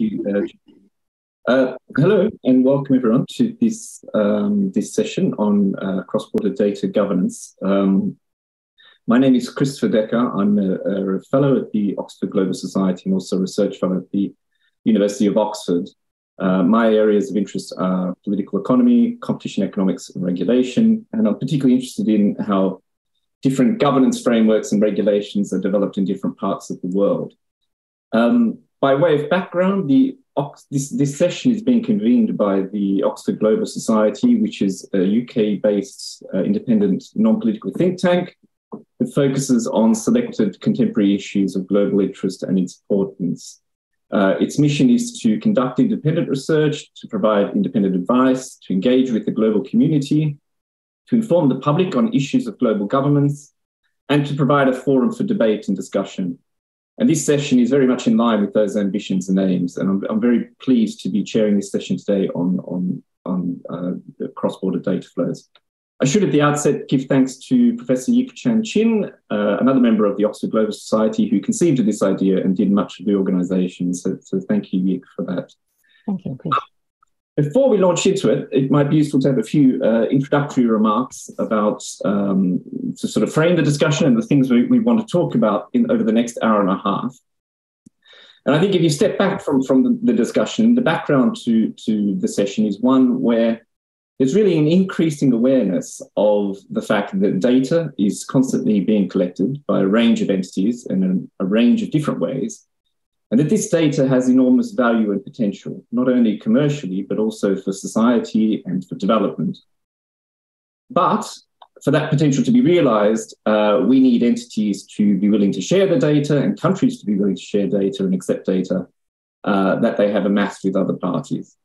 you. Uh, uh, hello and welcome everyone to this um, this session on uh, cross-border data governance. Um, my name is Christopher Decker. I'm a, a, fellow at the Oxford Global Society and also a research fellow at the University of Oxford. Uh, my areas of interest are political economy, competition economics, and regulation, and I'm particularly interested in how different governance frameworks and regulations are developed in different parts of the world. Um, by way of background, the this, this session is being convened by the Oxford Global Society, which is a UK based uh, independent non political think tank that focuses on selected contemporary issues of global interest and importance. Uh, its mission is to conduct independent research, to provide independent advice, to engage with the global community, to inform the public on issues of global governance, and to provide a forum for debate and discussion. And this session is very much in line with those ambitions and aims. And I'm, I'm very pleased to be chairing this session today on, on, on uh, the cross-border data flows. I should at the outset give thanks to Professor Yik-Chan Chin, uh, another member of the Oxford Global Society who conceived of this idea and did much of the organisation. So, so thank you, Yik, for that. Thank you. Before we launch into it, it might be useful to have a few uh, introductory remarks about um, to sort of frame the discussion and the things we, we want to talk about in, over the next hour and a half. And I think if you step back from, from the, the discussion, the background to, to the session is one where there's really an increasing awareness of the fact that data is constantly being collected by a range of entities in a, a range of different ways and that this data has enormous value and potential, not only commercially, but also for society and for development. But for that potential to be realized, uh, we need entities to be willing to share the data and countries to be willing to share data and accept data uh, that they have amassed with other parties.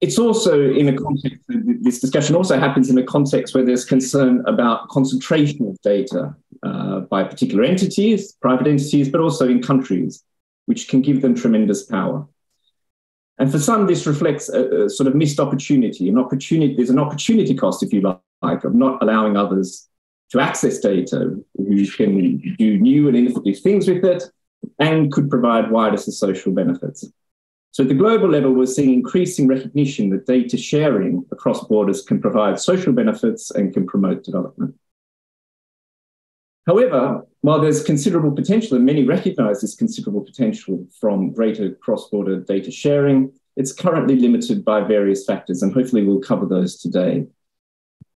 It's also in a context, this discussion also happens in a context where there's concern about concentration of data uh, by particular entities, private entities, but also in countries, which can give them tremendous power. And for some, this reflects a, a, sort of missed opportunity. An opportunity, there's an opportunity cost, if you like, of not allowing others to access data who can do new and innovative things with it and could provide wider social benefits. So at the global level, we're seeing increasing recognition that data sharing across borders can provide social benefits and can promote development. However, while there's considerable potential, and many recognize this considerable potential from greater cross border data sharing, it's currently limited by various factors, and hopefully we'll cover those today.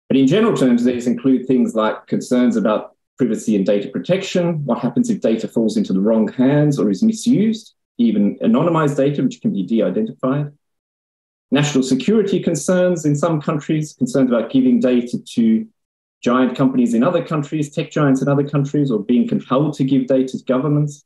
But in general terms, these include things like concerns about privacy and data protection, what happens if data falls into the wrong hands or is misused, even anonymized data, which can be de identified, national security concerns in some countries, concerns about giving data to giant companies in other countries, tech giants in other countries, or being compelled to give data to governments.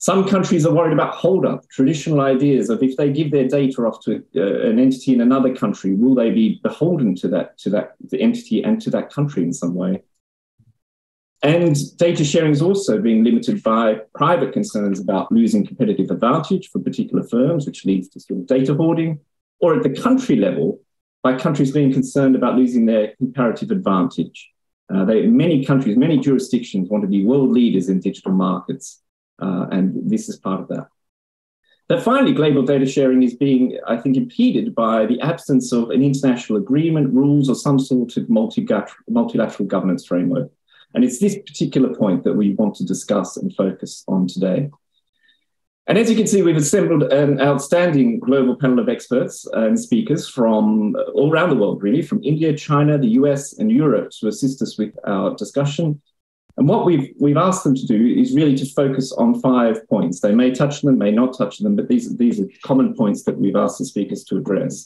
Some countries are worried about hold up, traditional ideas of if they give their data off to uh, an entity in another country, will they be beholden to that, to that the entity and to that country in some way? And data sharing is also being limited by private concerns about losing competitive advantage for particular firms, which leads to sort of data hoarding, or at the country level, by countries being concerned about losing their comparative advantage. Uh, they, many countries, many jurisdictions want to be world leaders in digital markets, uh, and this is part of that. But finally, global data sharing is being, I think, impeded by the absence of an international agreement, rules, or some sort of multilateral governance framework. And it's this particular point that we want to discuss and focus on today. And as you can see, we've assembled an outstanding global panel of experts and speakers from all around the world, really, from India, China, the US, and Europe to assist us with our discussion. And what we've, we've asked them to do is really to focus on five points. They may touch them, may not touch them, but these, these are common points that we've asked the speakers to address.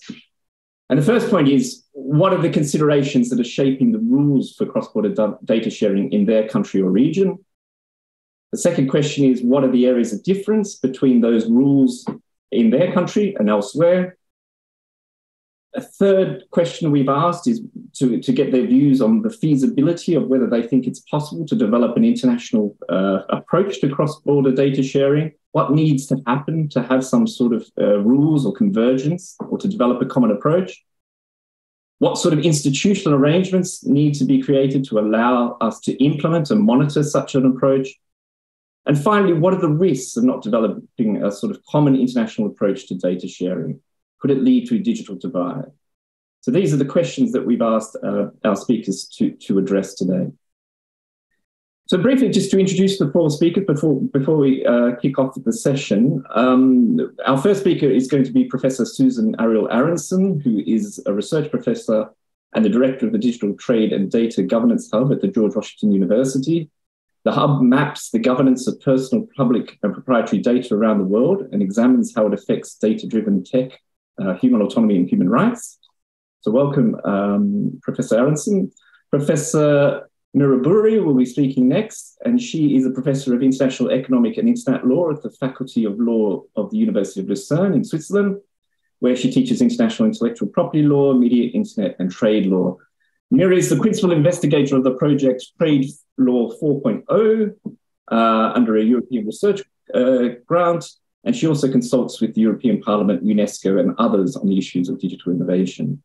And the first point is what are the considerations that are shaping the rules for cross border data sharing in their country or region? The second question is what are the areas of difference between those rules in their country and elsewhere? A third question we've asked is to, to get their views on the feasibility of whether they think it's possible to develop an international uh, approach to cross border data sharing. What needs to happen to have some sort of uh, rules or convergence or to develop a common approach? What sort of institutional arrangements need to be created to allow us to implement and monitor such an approach? And finally, what are the risks of not developing a sort of common international approach to data sharing? Could it lead to a digital divide? So these are the questions that we've asked uh, our speakers to, to address today. So briefly, just to introduce the four speakers before, before we uh, kick off the session, um, our first speaker is going to be Professor Susan Ariel Aaronson, who is a research professor and the director of the Digital Trade and Data Governance Hub at the George Washington University. The hub maps the governance of personal, public, and proprietary data around the world and examines how it affects data-driven tech, uh, human autonomy, and human rights. So welcome, um, Professor Aaronson. Professor Mira Burri will be speaking next, and she is a professor of international economic and internet law at the Faculty of Law of the University of Lucerne in Switzerland, where she teaches international intellectual property law, media, internet, and trade law. Mira is the principal investigator of the project Trade Law 4.0 uh, under a European research uh, grant, and she also consults with the European Parliament, UNESCO, and others on the issues of digital innovation.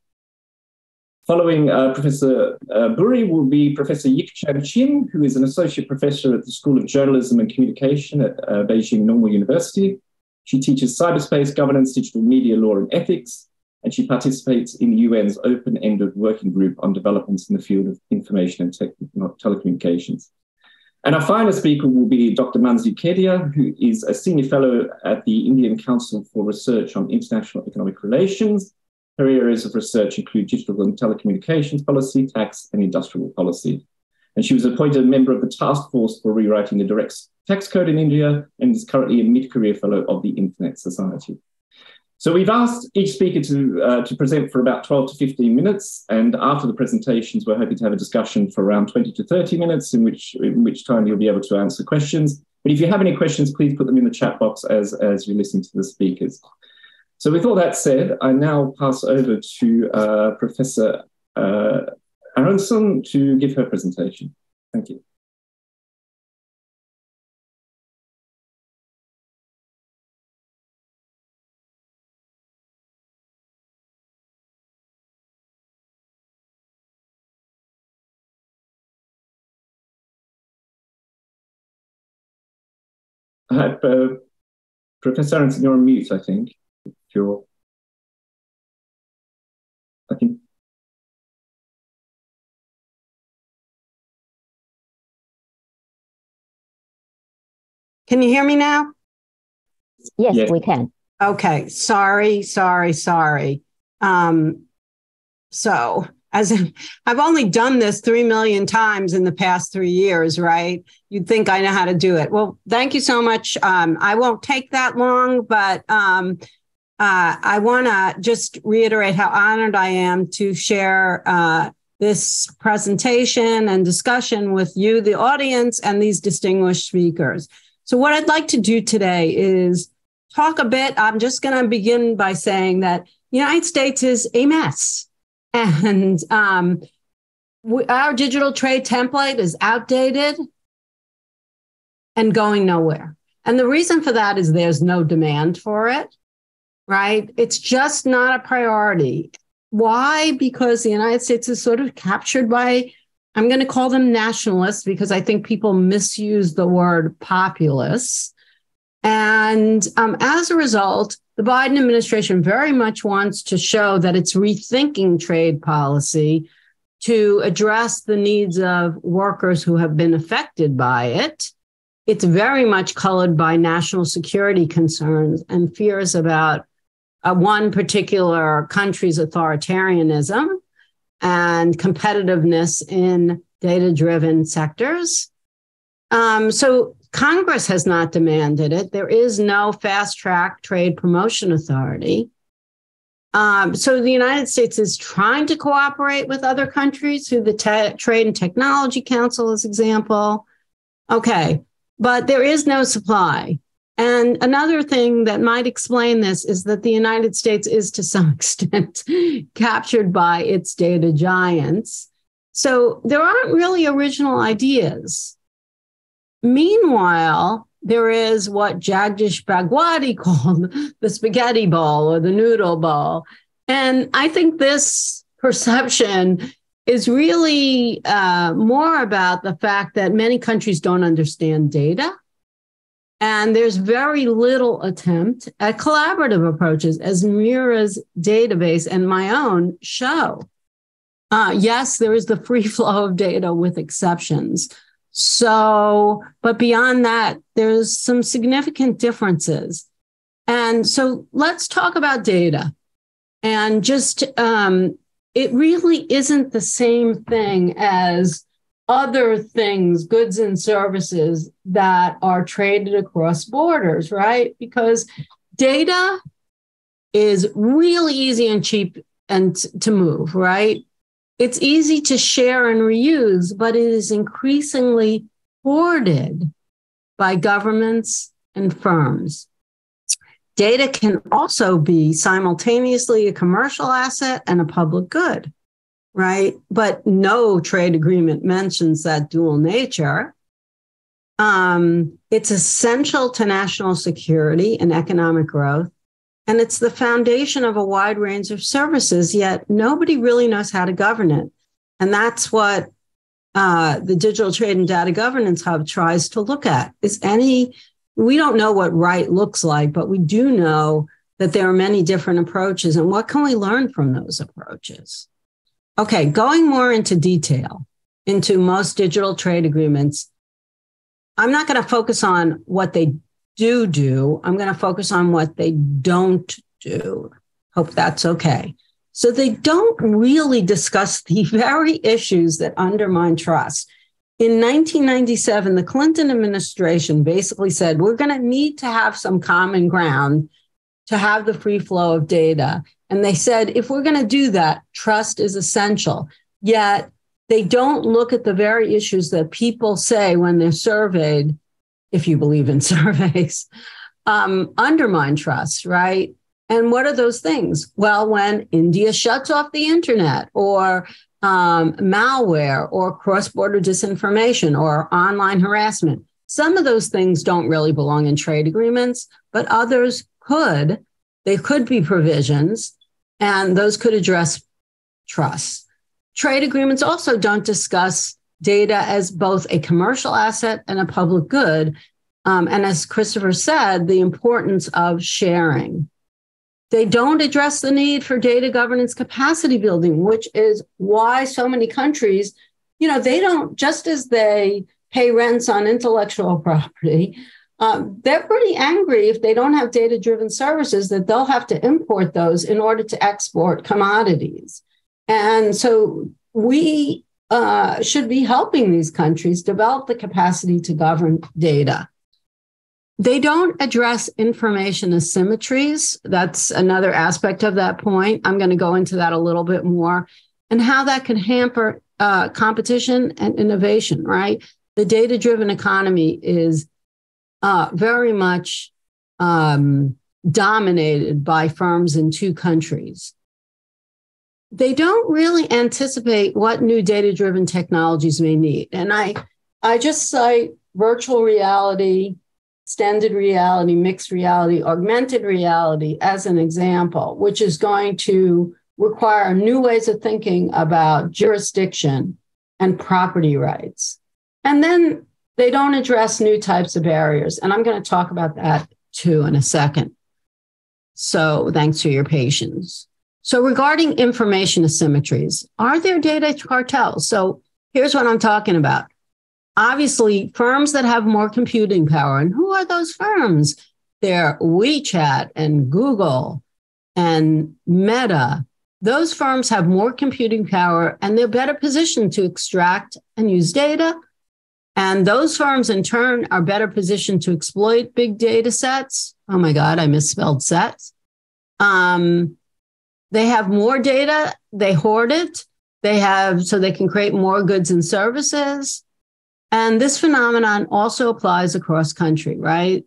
Following uh, Professor uh, Burri will be Professor Yik-Chan Chin, who is an associate professor at the School of Journalism and Communication at uh, Beijing Normal University. She teaches cyberspace governance, digital media law, and ethics, and she participates in the UN's open-ended working group on developments in the field of information and te- telecommunications. And our final speaker will be Dr. Mansi Kedia, who is a senior fellow at the Indian Council for Research on International Economic Relations her areas of research include digital and telecommunications policy, tax, and industrial policy. And she was appointed a member of the task force for rewriting the direct tax code in India and is currently a mid career fellow of the Internet Society. So we've asked each speaker to, uh, to present for about 12 to 15 minutes. And after the presentations, we're hoping to have a discussion for around 20 to 30 minutes, in which, in which time you'll be able to answer questions. But if you have any questions, please put them in the chat box as, as you listen to the speakers. So with all that said, I now pass over to uh, Professor uh, Aaronson to give her presentation. Thank you. Uh, Professor Aaronson, you're on mute, I think your I think Can you hear me now? Yes, yes. we can. Okay. Sorry, sorry, sorry. Um, so as I've only done this three million times in the past three years, right? You'd think I know how to do it. Well, thank you so much. Um, I won't take that long, but um, uh, I want to just reiterate how honored I am to share uh, this presentation and discussion with you, the audience, and these distinguished speakers. So, what I'd like to do today is talk a bit. I'm just going to begin by saying that the United States is a mess, and um, we, our digital trade template is outdated and going nowhere. And the reason for that is there's no demand for it right? It's just not a priority. Why? Because the United States is sort of captured by, I'm going to call them nationalists because I think people misuse the word populist. And um, as a result, the Biden administration very much wants to show that it's rethinking trade policy to address the needs of workers who have been affected by it. It's very much colored by national security concerns and fears about uh, one particular country's authoritarianism and competitiveness in data driven sectors. Um, so Congress has not demanded it. There is no fast track trade promotion authority. Um, so the United States is trying to cooperate with other countries through the te- Trade and Technology Council, as example. Okay, but there is no supply. And another thing that might explain this is that the United States is to some extent captured by its data giants. So there aren't really original ideas. Meanwhile, there is what Jagdish Bhagwati called the spaghetti bowl or the noodle bowl. And I think this perception is really uh, more about the fact that many countries don't understand data And there's very little attempt at collaborative approaches, as Mira's database and my own show. Uh, yes, there is the free flow of data with exceptions. So, but beyond that, there's some significant differences. And so let's talk about data. And just, um, it really isn't the same thing as other things, goods and services that are traded across borders, right? Because data is really easy and cheap and to move, right? It's easy to share and reuse, but it is increasingly hoarded by governments and firms. Data can also be simultaneously a commercial asset and a public good right? But no trade agreement mentions that dual nature. Um, it's essential to national security and economic growth. And it's the foundation of a wide range of services, yet nobody really knows how to govern it. And that's what uh, the Digital Trade and Data Governance Hub tries to look at. Is any, we don't know what right looks like, but we do know that there are many different approaches. And what can we learn from those approaches? Okay, going more into detail into most digital trade agreements, I'm not going to focus on what they do do. I'm going to focus on what they don't do. Hope that's okay. So they don't really discuss the very issues that undermine trust. In 1997, the Clinton administration basically said, we're going to need to have some common ground to have the free flow of data. And they said, if we're going to do that, trust is essential. Yet they don't look at the very issues that people say when they're surveyed, if you believe in surveys, um, undermine trust, right? And what are those things? Well, when India shuts off the internet or um, malware or cross border disinformation or online harassment, some of those things don't really belong in trade agreements, but others could. They could be provisions and those could address trust. Trade agreements also don't discuss data as both a commercial asset and a public good. Um, and as Christopher said, the importance of sharing. They don't address the need for data governance capacity building, which is why so many countries, you know, they don't, just as they pay rents on intellectual property, um, they're pretty angry if they don't have data driven services that they'll have to import those in order to export commodities. And so we uh, should be helping these countries develop the capacity to govern data. They don't address information asymmetries. That's another aspect of that point. I'm going to go into that a little bit more and how that can hamper uh, competition and innovation, right? The data driven economy is uh, very much um, dominated by firms in two countries. They don't really anticipate what new data driven technologies may need. And I, I just cite virtual reality, extended reality, mixed reality, augmented reality as an example, which is going to require new ways of thinking about jurisdiction and property rights. And then they don't address new types of barriers. And I'm going to talk about that too in a second. So thanks for your patience. So regarding information asymmetries, are there data cartels? So here's what I'm talking about. Obviously, firms that have more computing power, and who are those firms? They're WeChat and Google and Meta. Those firms have more computing power and they're better positioned to extract and use data and those firms, in turn, are better positioned to exploit big data sets. Oh my God, I misspelled sets. Um, they have more data, they hoard it, they have so they can create more goods and services. And this phenomenon also applies across country, right?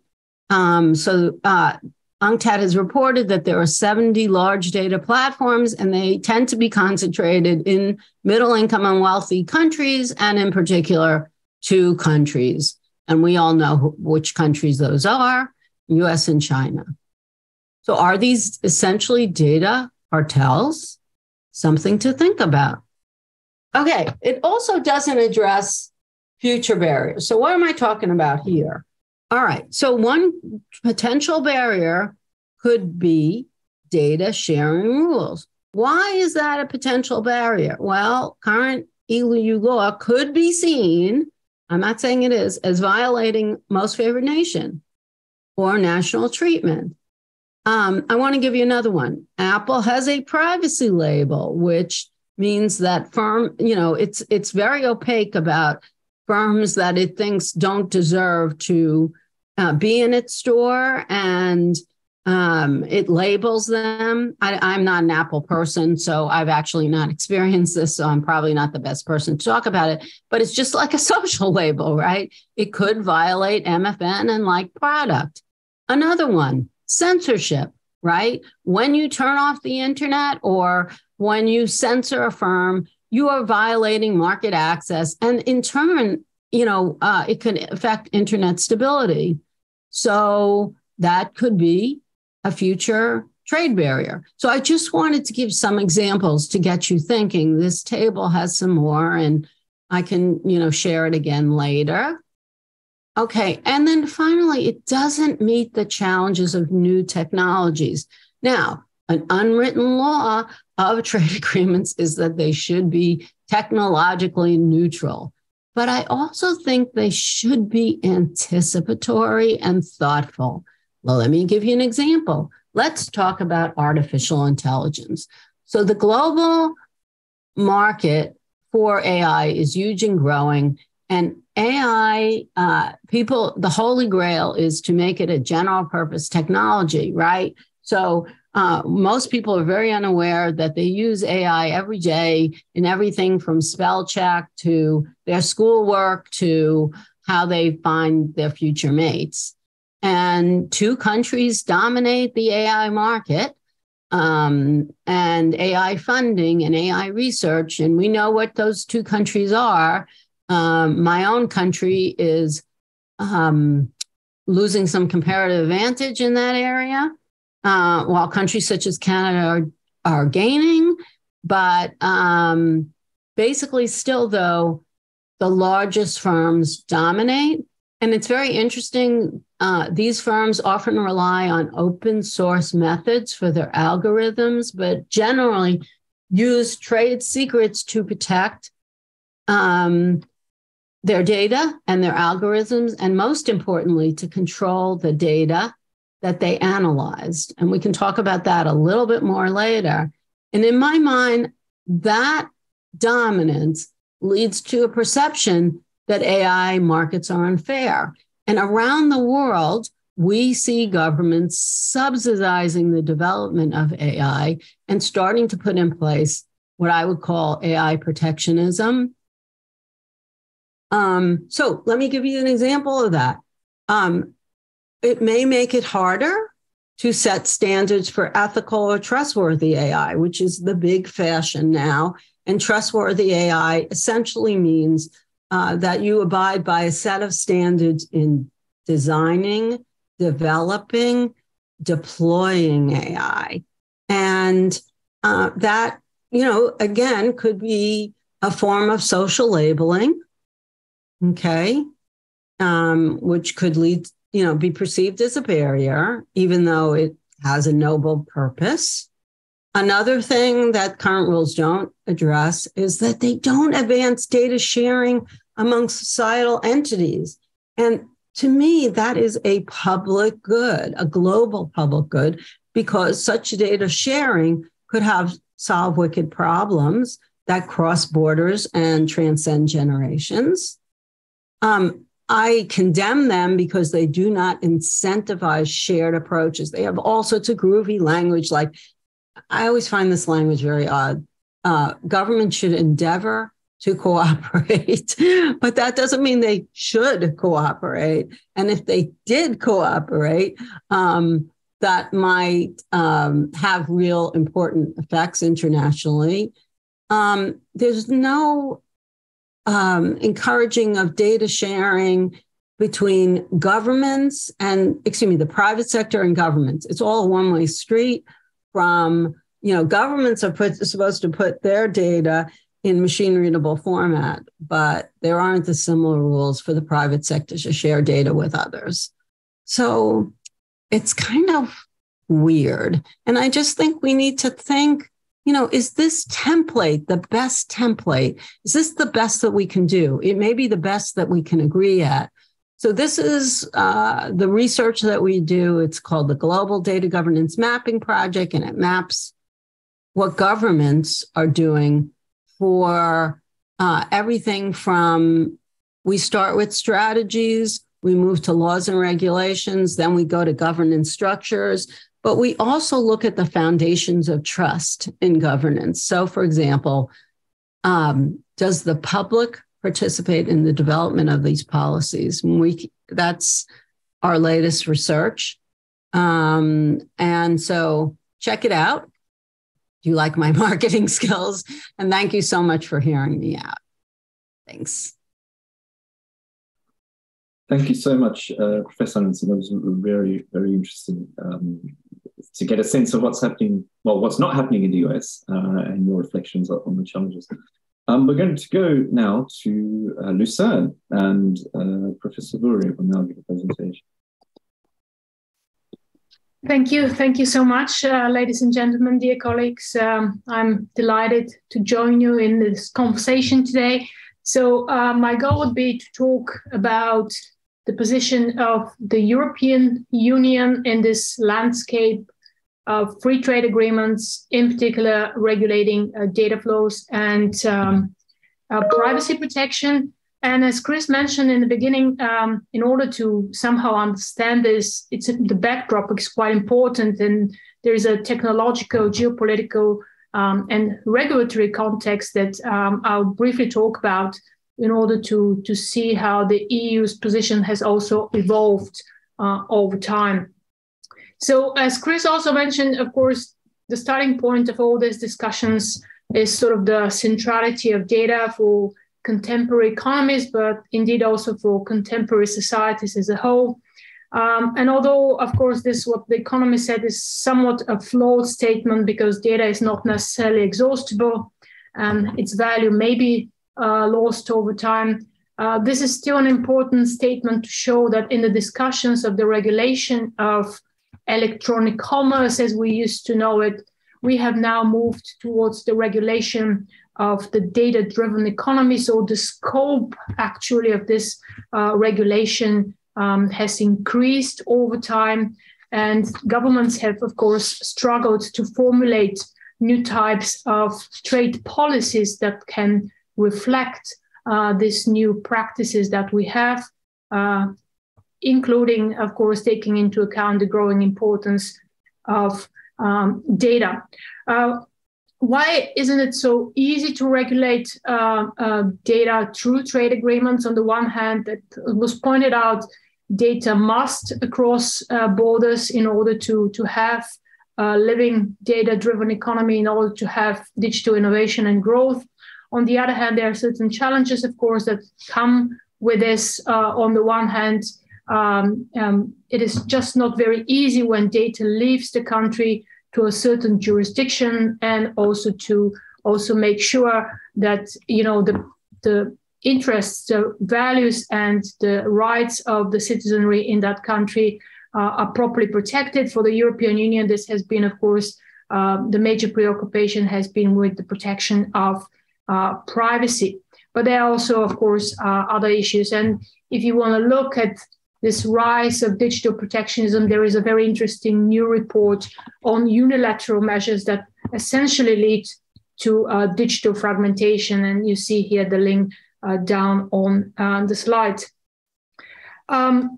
Um, so uh, UNCTAD has reported that there are 70 large data platforms, and they tend to be concentrated in middle income and wealthy countries, and in particular, two countries. And we all know which countries those are US and China. So, are these essentially data cartels? Something to think about. Okay, it also doesn't address future barriers. So, what am I talking about here? All right. So one potential barrier could be data sharing rules. Why is that a potential barrier? Well, current EU law could be seen, I'm not saying it is, as violating most favored nation or national treatment. Um, I want to give you another one. Apple has a privacy label, which means that firm, you know, it's it's very opaque about firms that it thinks don't deserve to uh, be in its store and um, it labels them. I, am not an Apple person, so I've actually not experienced this. So I'm probably not the best person to talk about it. But it's just like a social label, right? It could violate MFN and like product. Another one, censorship, right? When you turn off the internet or when you censor a firm, you are violating market access, and in turn, you know, uh, it can affect internet stability. So that could be a future trade barrier. So I just wanted to give some examples to get you thinking. This table has some more and I can, you know, share it again later. Okay, and then finally it doesn't meet the challenges of new technologies. Now, an unwritten law of trade agreements is that they should be technologically neutral. But I also think they should be anticipatory and thoughtful. Well, let me give you an example. Let's talk about artificial intelligence. So, the global market for AI is huge and growing. And AI, uh, people, the holy grail is to make it a general purpose technology, right? So, uh, most people are very unaware that they use AI every day in everything from spell check to their schoolwork to how they find their future mates. And two countries dominate the AI market um, and AI funding and AI research. And we know what those two countries are. Um, my own country is um, losing some comparative advantage in that area, uh, while countries such as Canada are, are gaining. But um, basically, still, though, the largest firms dominate. And it's very interesting. Uh, these firms often rely on open source methods for their algorithms, but generally use trade secrets to protect um, their data and their algorithms, and most importantly, to control the data that they analyzed. And we can talk about that a little bit more later. And in my mind, that dominance leads to a perception that AI markets are unfair. And around the world, we see governments subsidizing the development of AI and starting to put in place what I would call AI protectionism. Um, so let me give you an example of that. Um, it may make it harder to set standards for ethical or trustworthy AI, which is the big fashion now. And trustworthy AI essentially means uh, that you abide by a set of standards in designing, developing, deploying AI. And uh, that, you know, again, could be a form of social labeling, okay, um, which could lead, you know, be perceived as a barrier, even though it has a noble purpose. Another thing that current rules don't address is that they don't advance data sharing among societal entities. And to me, that is a public good, a global public good, because such data sharing could have solve wicked problems that cross borders and transcend generations. Um, I condemn them because they do not incentivize shared approaches. They have all sorts of groovy language. Like, I always find this language very odd. Uh, government should endeavor to cooperate, but that doesn't mean they should cooperate. And if they did cooperate, um, that might um, have real important effects internationally. Um, there's no um, encouraging of data sharing between governments and, excuse me, the private sector and governments. It's all a one way street from, you know, governments are put, supposed to put their data in machine readable format, but there aren't the similar rules for the private sector to share data with others. So it's kind of weird. And I just think we need to think, you know, is this template the best template? Is this the best that we can do? It may be the best that we can agree at. So this is uh, the research that we do. It's called the Global Data Governance Mapping Project, and it maps what governments are doing for uh, everything from we start with strategies, we move to laws and regulations, then we go to governance structures, but we also look at the foundations of trust in governance. So, for example, um, does the public participate in the development of these policies? We that's our latest research, um, and so check it out. You like my marketing skills? And thank you so much for hearing me out. Thanks. Thank you so much, uh, Professor Anderson. That was very, very interesting um, to get a sense of what's happening, well, what's not happening in the US uh, and your reflections on the challenges. Um, we're going to go now to uh, Lucerne and uh, Professor Burri will now give a presentation. Thank you. Thank you so much, uh, ladies and gentlemen, dear colleagues. Um, I'm delighted to join you in this conversation today. So, uh, my goal would be to talk about the position of the European Union in this landscape of free trade agreements, in particular regulating uh, data flows and um, uh, privacy protection. And as Chris mentioned in the beginning, um, in order to somehow understand this, it's the backdrop is quite important, and there is a technological, geopolitical, um, and regulatory context that um, I'll briefly talk about in order to, to see how the EU's position has also evolved uh, over time. So, as Chris also mentioned, of course, the starting point of all these discussions is sort of the centrality of data for contemporary economies, but indeed also for contemporary societies as a whole. Um, and although, of course, this what the economist said is somewhat a flawed statement because data is not necessarily exhaustible, and its value may be uh, lost over time. Uh, this is still an important statement to show that in the discussions of the regulation of electronic commerce as we used to know it, we have now moved towards the regulation of the data driven economy. So the scope actually of this uh, regulation um, has increased over time. And governments have, of course, struggled to formulate new types of trade policies that can reflect uh, these new practices that we have, uh, including, of course, taking into account the growing importance of um, data. Uh, why isn't it so easy to regulate uh, uh, data through trade agreements? On the one hand, that was pointed out, data must cross uh, borders in order to, to have a living data driven economy, in order to have digital innovation and growth. On the other hand, there are certain challenges, of course, that come with this. Uh, on the one hand, um, um, it is just not very easy when data leaves the country to a certain jurisdiction, and also to also make sure that you know the the interests, the values, and the rights of the citizenry in that country uh, are properly protected. For the European Union, this has been, of course, uh, the major preoccupation has been with the protection of uh, privacy. But there are also, of course, uh, other issues. And if you want to look at this rise of digital protectionism, there is a very interesting new report on unilateral measures that essentially lead to uh, digital fragmentation. And you see here the link uh, down on uh, the slide. Um,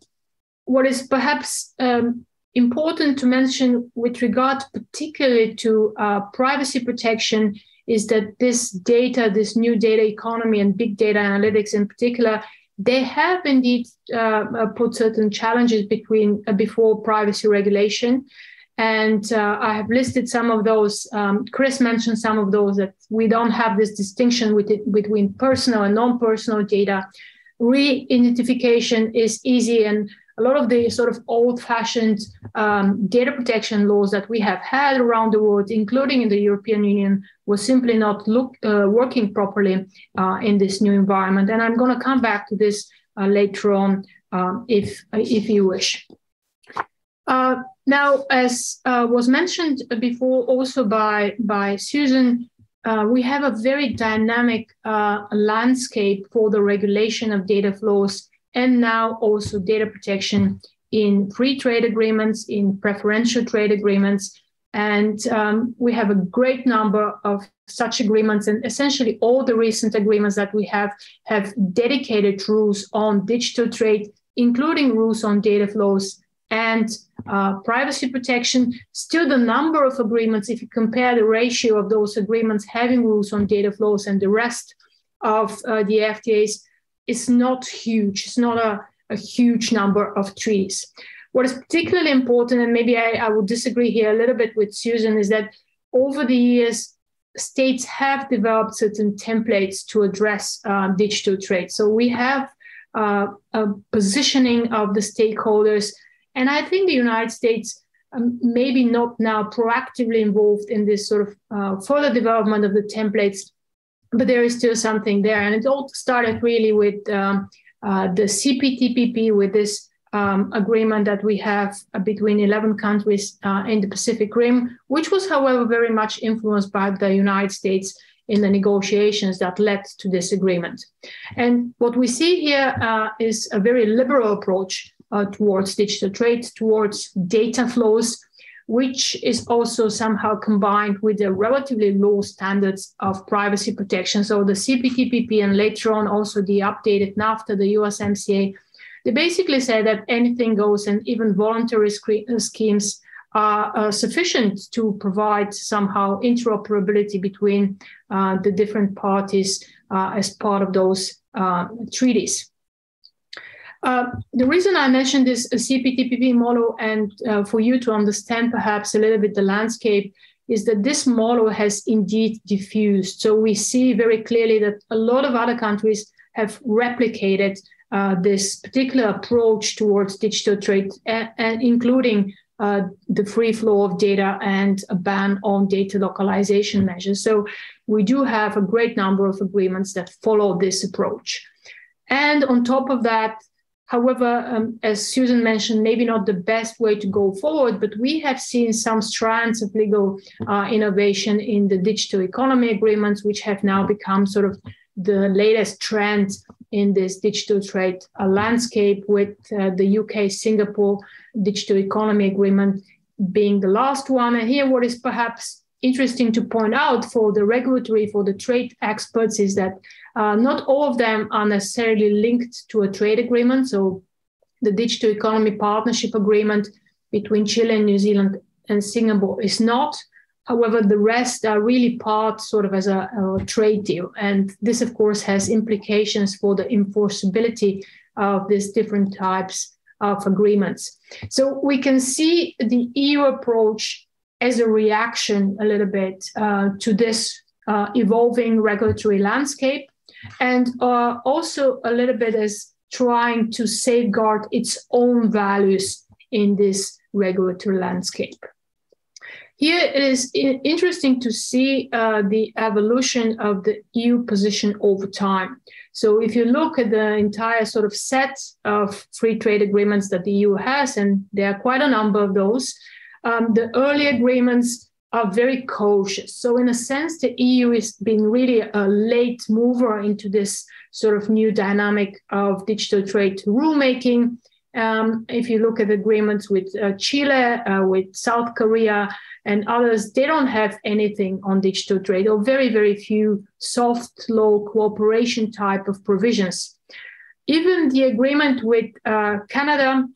what is perhaps um, important to mention with regard particularly to uh, privacy protection is that this data, this new data economy and big data analytics in particular, they have indeed uh, uh, put certain challenges between uh, before privacy regulation. And uh, I have listed some of those. Um, Chris mentioned some of those that we don't have this distinction between personal and non-personal data. Re-identification is easy and a lot of the sort of old-fashioned um, data protection laws that we have had around the world, including in the European Union, was simply not look, uh, working properly uh, in this new environment. And I'm going to come back to this uh, later on um, if if you wish. Uh, now, as uh, was mentioned before, also by by Susan, uh, we have a very dynamic uh, landscape for the regulation of data flows and now also data protection in free trade agreements, in preferential trade agreements. And um, we have a great number of such agreements, and essentially all the recent agreements that we have have dedicated rules on digital trade, including rules on data flows and uh, privacy protection. Still, the number of agreements, if you compare the ratio of those agreements having rules on data flows and the rest of uh, the FTAs, is not huge. It's not a, a huge number of trees. What is particularly important, and maybe I, I will disagree here a little bit with Susan, is that over the years, states have developed certain templates to address uh, digital trade. So we have uh, a positioning of the stakeholders and I think the United States um, maybe not now proactively involved in this sort of uh, further development of the templates, but there is still something there. And it all started really with um, uh, the CPTPP, with this um, agreement that we have between 11 countries uh, in the Pacific Rim, which was, however, very much influenced by the United States in the negotiations that led to this agreement. And what we see here uh, is a very liberal approach uh, towards digital trade, towards data flows, which is also somehow combined with the relatively low standards of privacy protection. So the CPTPP and later on also the updated NAFTA, the USMCA, they basically say that anything goes and even voluntary uh, schemes are uh, sufficient to provide somehow interoperability between uh, the different parties uh, as part of those uh, treaties. Uh, the reason I mentioned this CPTPP model and uh, for you to understand perhaps a little bit the landscape is that this model has indeed diffused. So we see very clearly that a lot of other countries have replicated uh, this particular approach towards digital trade, and, and including uh, the free flow of data and a ban on data localization measures. So we do have a great number of agreements that follow this approach. And on top of that, However, um, as Susan mentioned, maybe not the best way to go forward, but we have seen some strands of legal uh, innovation in the digital economy agreements, which have now become sort of the latest trend in this digital trade uh, landscape, with uh, the UK Singapore digital economy agreement being the last one. And here, what is perhaps interesting to point out for the regulatory, for the trade experts, is that uh, not all of them are necessarily linked to a trade agreement. So the Digital Economy Partnership Agreement between Chile and New Zealand and Singapore is not. However, the rest are really part sort of as a, a trade deal. And this, of course, has implications for the enforceability of these different types of agreements. So we can see the EU approach as a reaction a little bit uh, to this uh, evolving regulatory landscape and uh, also a little bit as trying to safeguard its own values in this regulatory landscape. Here it is interesting to see uh, the evolution of the EU position over time. So if you look at the entire sort of set of free trade agreements that the EU has, and there are quite a number of those, um, the early agreements are very cautious. So, in a sense, the EU has been really a late mover into this sort of new dynamic of digital trade rulemaking. Um, if you look at agreements with uh, Chile, uh, with South Korea, and others, they don't have anything on digital trade, or very, very few soft law cooperation type of provisions. Even the agreement with uh, Canada,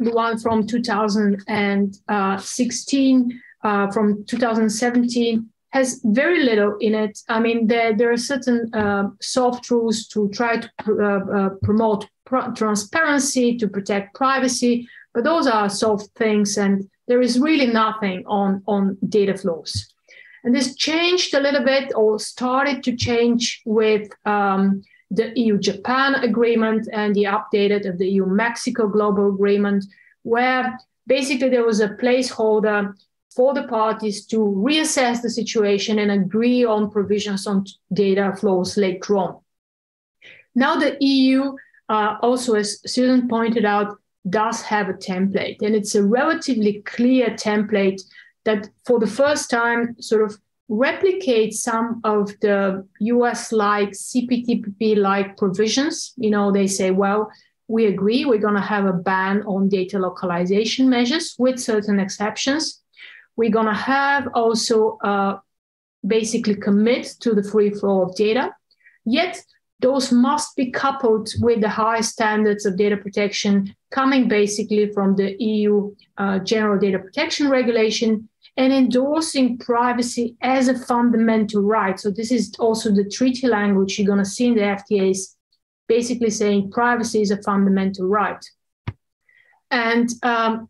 the one from 2016, uh, from 2017 has very little in it. I mean, there, there are certain uh, soft rules to try to pr- uh, uh promote pr- transparency, to protect privacy, but those are soft things, and there is really nothing on, on data flows. And this changed a little bit, or started to change with um, the EU Japan agreement and the updated of the EU Mexico global agreement, where basically there was a placeholder for the parties to reassess the situation and agree on provisions on data flows later on. Now, the EU, uh, also as Susan pointed out, does have a template, and it's a relatively clear template that, for the first time, sort of replicates some of the US-like CPTPP-like provisions. You know, they say, well, we agree we're going to have a ban on data localization measures with certain exceptions. We're going to have also uh, basically commit to the free flow of data. Yet those must be coupled with the high standards of data protection coming basically from the EU uh, General Data Protection Regulation and endorsing privacy as a fundamental right. So this is also the treaty language you're going to see in the FTAs, basically saying privacy is a fundamental right. And um,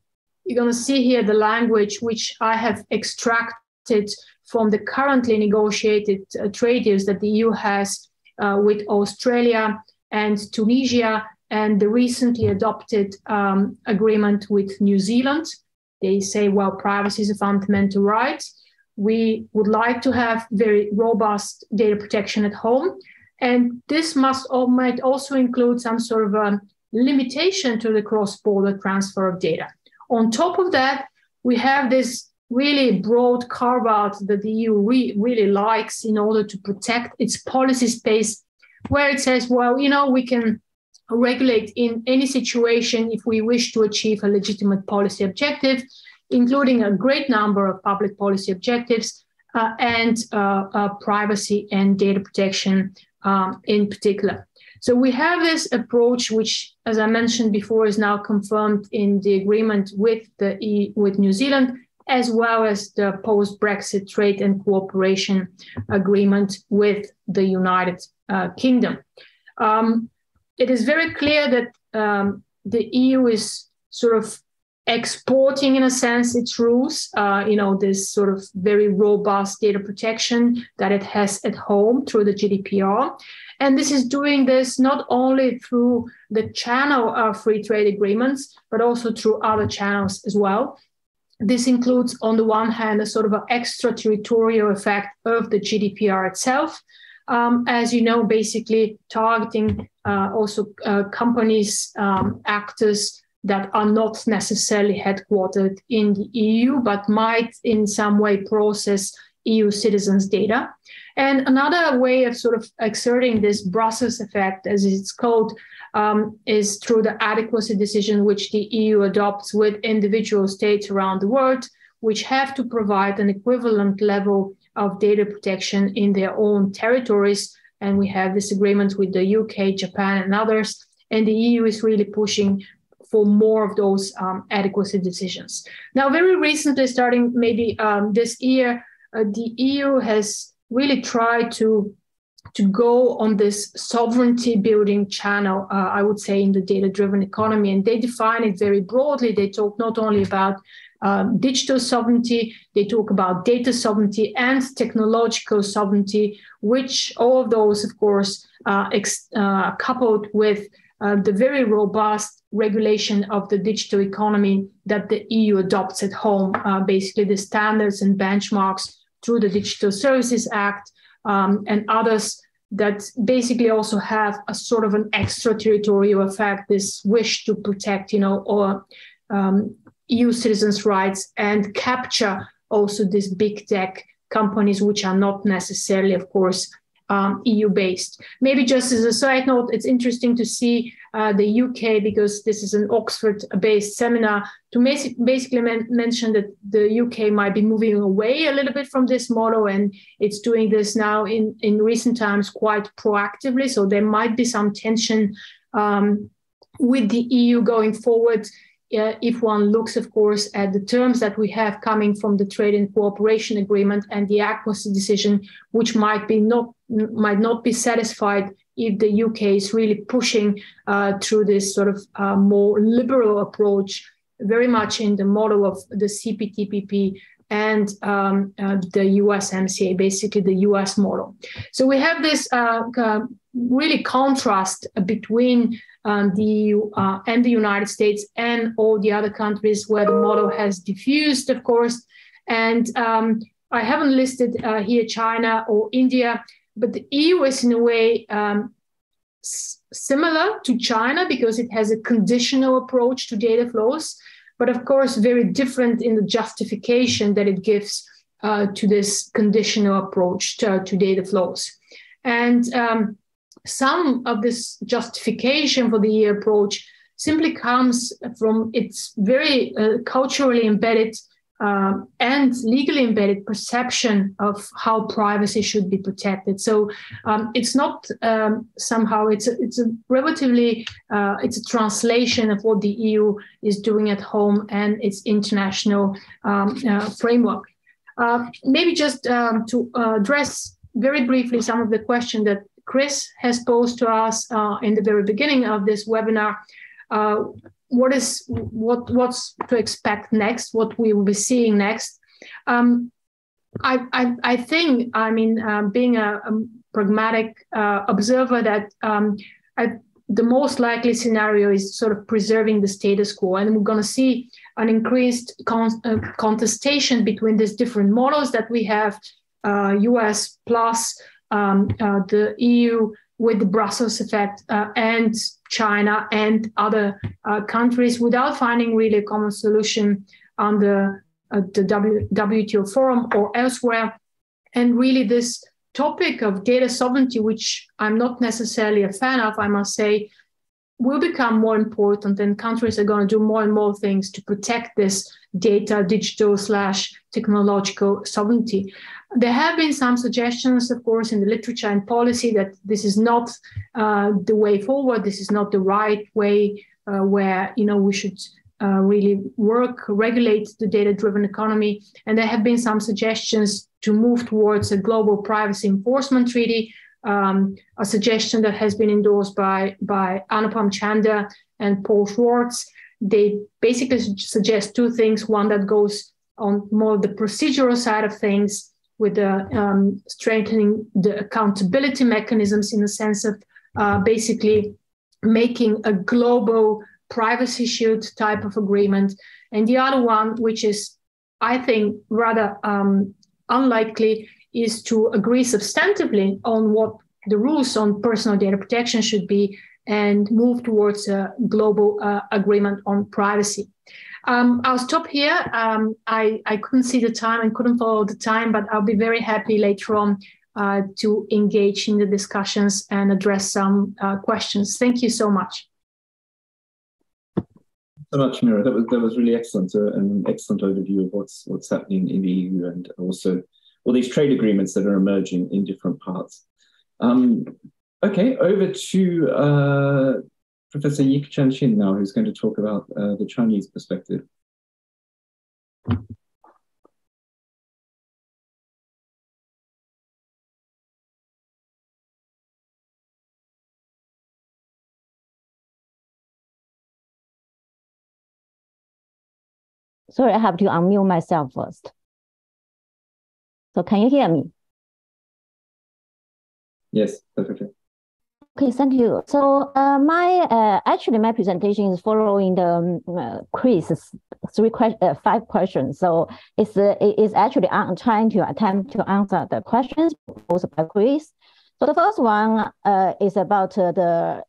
you're going to see here the language which I have extracted from the currently negotiated uh, trade deals that the EU has uh, with Australia and Tunisia, and the recently adopted um, agreement with New Zealand. They say, well, privacy is a fundamental right. We would like to have very robust data protection at home. And this must or might also include some sort of a limitation to the cross-border transfer of data. On top of that, we have this really broad carve out that the EU re- really likes in order to protect its policy space, where it says, well, you know, we can regulate in any situation if we wish to achieve a legitimate policy objective, including a great number of public policy objectives uh, and uh, uh, privacy and data protection um, in particular. So we have this approach, which, as I mentioned before, is now confirmed in the agreement with the e- with New Zealand, as well as the post-Brexit trade and cooperation agreement with the United uh, Kingdom. Um, it is very clear that um, the EU is sort of exporting, in a sense, its rules. Uh, you know, this sort of very robust data protection that it has at home through the GDPR. And this is doing this not only through the channel of free trade agreements, but also through other channels as well. This includes, on the one hand, a sort of an extraterritorial effect of the GDPR itself. Um, as you know, basically targeting uh, also uh, companies, um, actors that are not necessarily headquartered in the EU, but might in some way process EU citizens' data. And another way of sort of exerting this Brussels effect, as it's called, um, is through the adequacy decision which the EU adopts with individual states around the world, which have to provide an equivalent level of data protection in their own territories. And we have this agreement with the UK, Japan, and others. And the EU is really pushing for more of those um, adequacy decisions. Now, very recently, starting maybe um, this year, uh, the EU has really tried to to go on this sovereignty building channel, uh, I would say, in the data driven economy. And they define it very broadly. They talk not only about um, digital sovereignty, they talk about data sovereignty and technological sovereignty, which all of those, of course, uh, ex- uh, coupled with uh, the very robust regulation of the digital economy that the EU adopts at home, uh, basically the standards and benchmarks through the Digital Services Act um, and others that basically also have a sort of an extraterritorial effect, this wish to protect, you know, or um, EU citizens' rights and capture also these big tech companies, which are not necessarily, of course, um, EU based. Maybe just as a side note, it's interesting to see uh, the UK because this is an Oxford based seminar to basically men- mention that the UK might be moving away a little bit from this model and it's doing this now in, in recent times quite proactively. So there might be some tension um, with the EU going forward uh, if one looks, of course, at the terms that we have coming from the trade and cooperation agreement and the adequacy decision, which might be not might not be satisfied if the UK is really pushing uh, through this sort of uh, more liberal approach, very much in the model of the CPTPP and um, uh, the USMCA, basically the US model. So we have this uh, really contrast between um, the EU uh, and the United States and all the other countries where the model has diffused, of course. And um, I haven't listed uh, here China or India, but the EU is in a way um, s- similar to China because it has a conditional approach to data flows, but of course, very different in the justification that it gives uh, to this conditional approach to, to data flows. And um, some of this justification for the EU approach simply comes from its very uh, culturally embedded uh, and legally embedded perception of how privacy should be protected. So um, it's not um, somehow it's a, it's a relatively uh, it's a translation of what the EU is doing at home and its international um, uh, framework. Uh, maybe just um, to address very briefly some of the questions that Chris has posed to us uh, in the very beginning of this webinar. What is what what's to expect next? What we will be seeing next? Um, I, I, I think I mean um, being a, a pragmatic uh, observer that um, I, the most likely scenario is sort of preserving the status quo, and we're going to see an increased con- uh, contestation between these different models that we have, uh, U.S. plus um, uh, the EU with the Brussels effect uh, and China and other uh, countries without finding really a common solution on the, uh, the w- WTO forum or elsewhere. And really, this topic of data sovereignty, which I'm not necessarily a fan of, I must say, will become more important and countries are going to do more and more things to protect this data digital slash technological sovereignty there have been some suggestions of course in the literature and policy that this is not uh, the way forward this is not the right way uh, where you know we should uh, really work regulate the data driven economy and there have been some suggestions to move towards a global privacy enforcement treaty um, a suggestion that has been endorsed by, by Anupam Chander and Paul Schwartz. They basically suggest two things one that goes on more the procedural side of things, with the um, strengthening the accountability mechanisms in the sense of uh, basically making a global privacy shield type of agreement. And the other one, which is, I think, rather um, unlikely, is to agree substantively on what the rules on personal data protection should be and move towards a global uh, agreement on privacy. Um, I'll stop here. Um, I, I couldn't see the time and couldn't follow the time, but I'll be very happy later on uh, to engage in the discussions and address some uh, questions. Thank you so much. So much, Mira. That was that was really excellent, uh, an excellent overview of what's what's happening in the EU and also all these trade agreements that are emerging in different parts. Um, okay, over to uh, Professor Yik-Chan Chin now, who's going to talk about uh, the Chinese perspective. Sorry, I have to unmute myself first. So can you hear me? Yes, perfectly. Okay, thank you. So uh, my uh, actually my presentation is following the um, uh, Chris three que- uh, five questions. So it's uh, it's actually I'm trying to attempt to answer the questions posed by Chris. So the first one uh, is about uh, the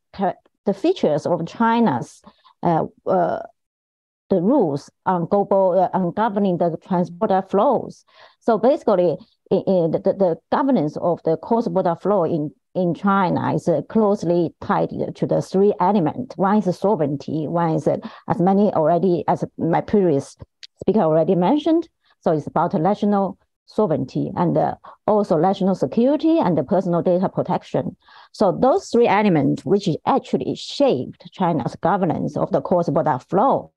the features of China's the rules on global uh, on governing the transborder flows. So basically, in, in the, the governance of the cross-border flow in in China is closely tied to the three elements. One is sovereignty. One is, as many already, as my previous speaker already mentioned, so it's about national sovereignty and uh, also national security and the personal data protection. So those three elements, which actually shaped China's governance of the cross-border flow.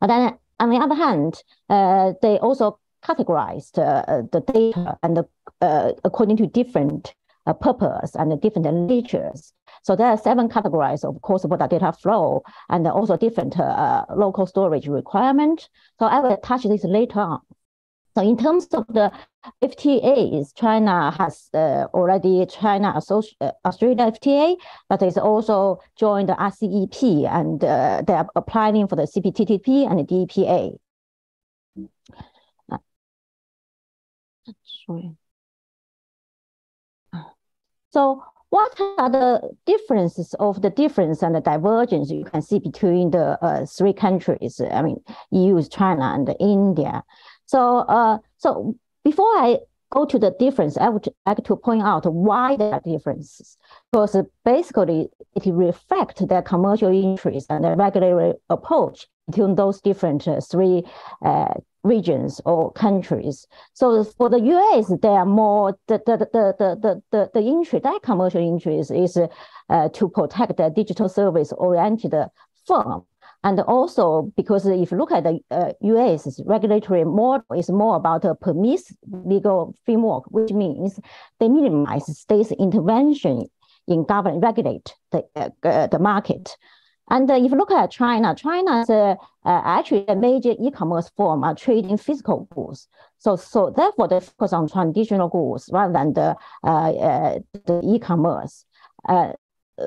And then on the other hand, uh, they also categorized uh, the data and the, uh, according to different uh, purpose and different natures. So there are seven categories of course, cross-border data flow and also different uh, local storage requirement. So I will touch this later on. So in terms of the FTAs, China has uh, already China Associ- uh, Australia FTA, but it's also joined the RCEP and uh, they are applying for the CPTPP and the DPA. Uh, sorry. So what are the differences of the difference and the divergence you can see between the uh, three countries? I mean, EU, China, and India. So, uh, so before I go to the difference, I would like to point out why there are differences. Because basically, it reflects the commercial interest and the regulatory approach between those different uh, three uh, regions or countries. So for the US, there are more the the the the the the, interest, that commercial interest is uh, to protect the digital service oriented firm. And also because if you look at the uh, US regulatory model, is more about a permissive legal framework, which means they minimize states' intervention in government regulate the, uh, the market. And uh, if you look at China, China is uh, uh, actually a major e-commerce form of trading physical goods. So, so therefore, they focus on traditional goods rather than the uh, uh, the e-commerce. Uh,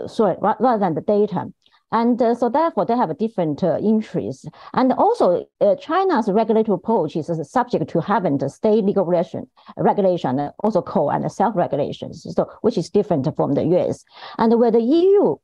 sorry, rather than the data. And uh, so therefore, they have a different uh, interests. And also, uh, China's regulatory approach is subject to having the state legal regulation, regulation also co and self-regulations, so which is different from the US. And where the EU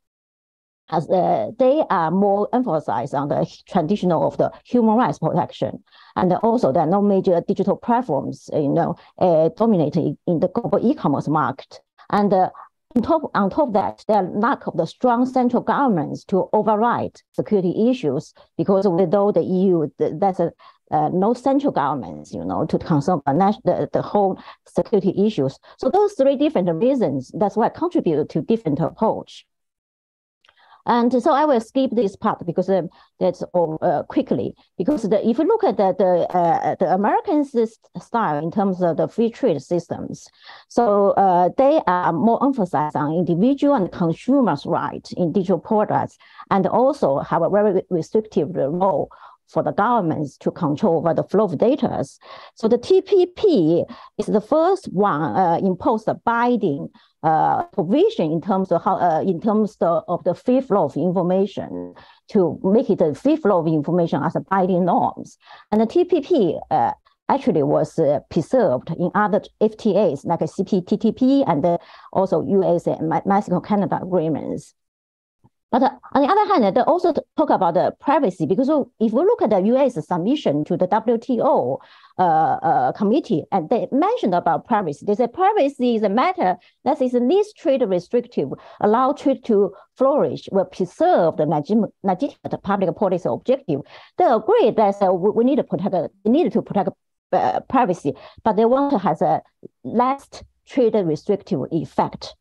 as uh, they are more emphasized on the traditional of the human rights protection, and also there are no major digital platforms, you know, uh, dominating in the global e-commerce market, and uh, on top, on top of that, there are lack of the strong central governments to override security issues because without the EU, there's a, uh, no central governments, you know, to concern the, the whole security issues. So those three different reasons, that's why contribute to different approach. And so I will skip this part because uh, that's all uh, quickly. Because the, if you look at the the, uh, the American style in terms of the free trade systems, so uh, they are more emphasized on individual and consumers' rights in digital products, and also have a very restrictive role for the governments to control over the flow of data. So the TPP is the first one uh, imposed a binding uh, provision in terms of how uh, in terms of, of the free flow of information to make it a free flow of information as a binding norms. And the TPP uh, actually was uh, preserved in other FTAs like CPTPP and uh, also US and Mexico Canada agreements. But uh, on the other hand, they also talk about the privacy because if we look at the US submission to the WTO uh, uh, committee, and they mentioned about privacy, they said privacy is a matter that is least trade restrictive, allow trade to flourish, will preserve the legitimate public policy objective. They agree that uh, we need to protect, need to protect uh, privacy, but they want to have a less trade restrictive effect.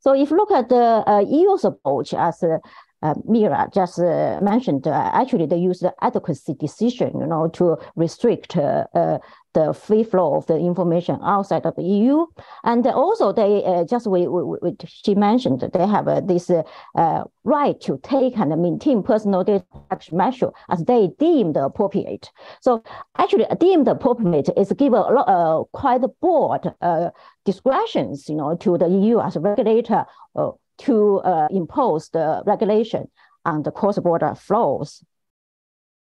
So if you look at the uh, EU's approach as uh, Mira just uh, mentioned, uh, actually they use the adequacy decision, you know, to restrict uh, uh, the free flow of the information outside of the EU. And also they uh, just, we, we, we, she mentioned they have this right to take and maintain personal data measure as they deemed appropriate. So actually deemed appropriate is given a lot, quite broad discretions, you know, to the EU as a regulator to uh, impose the regulation on the cross-border flows.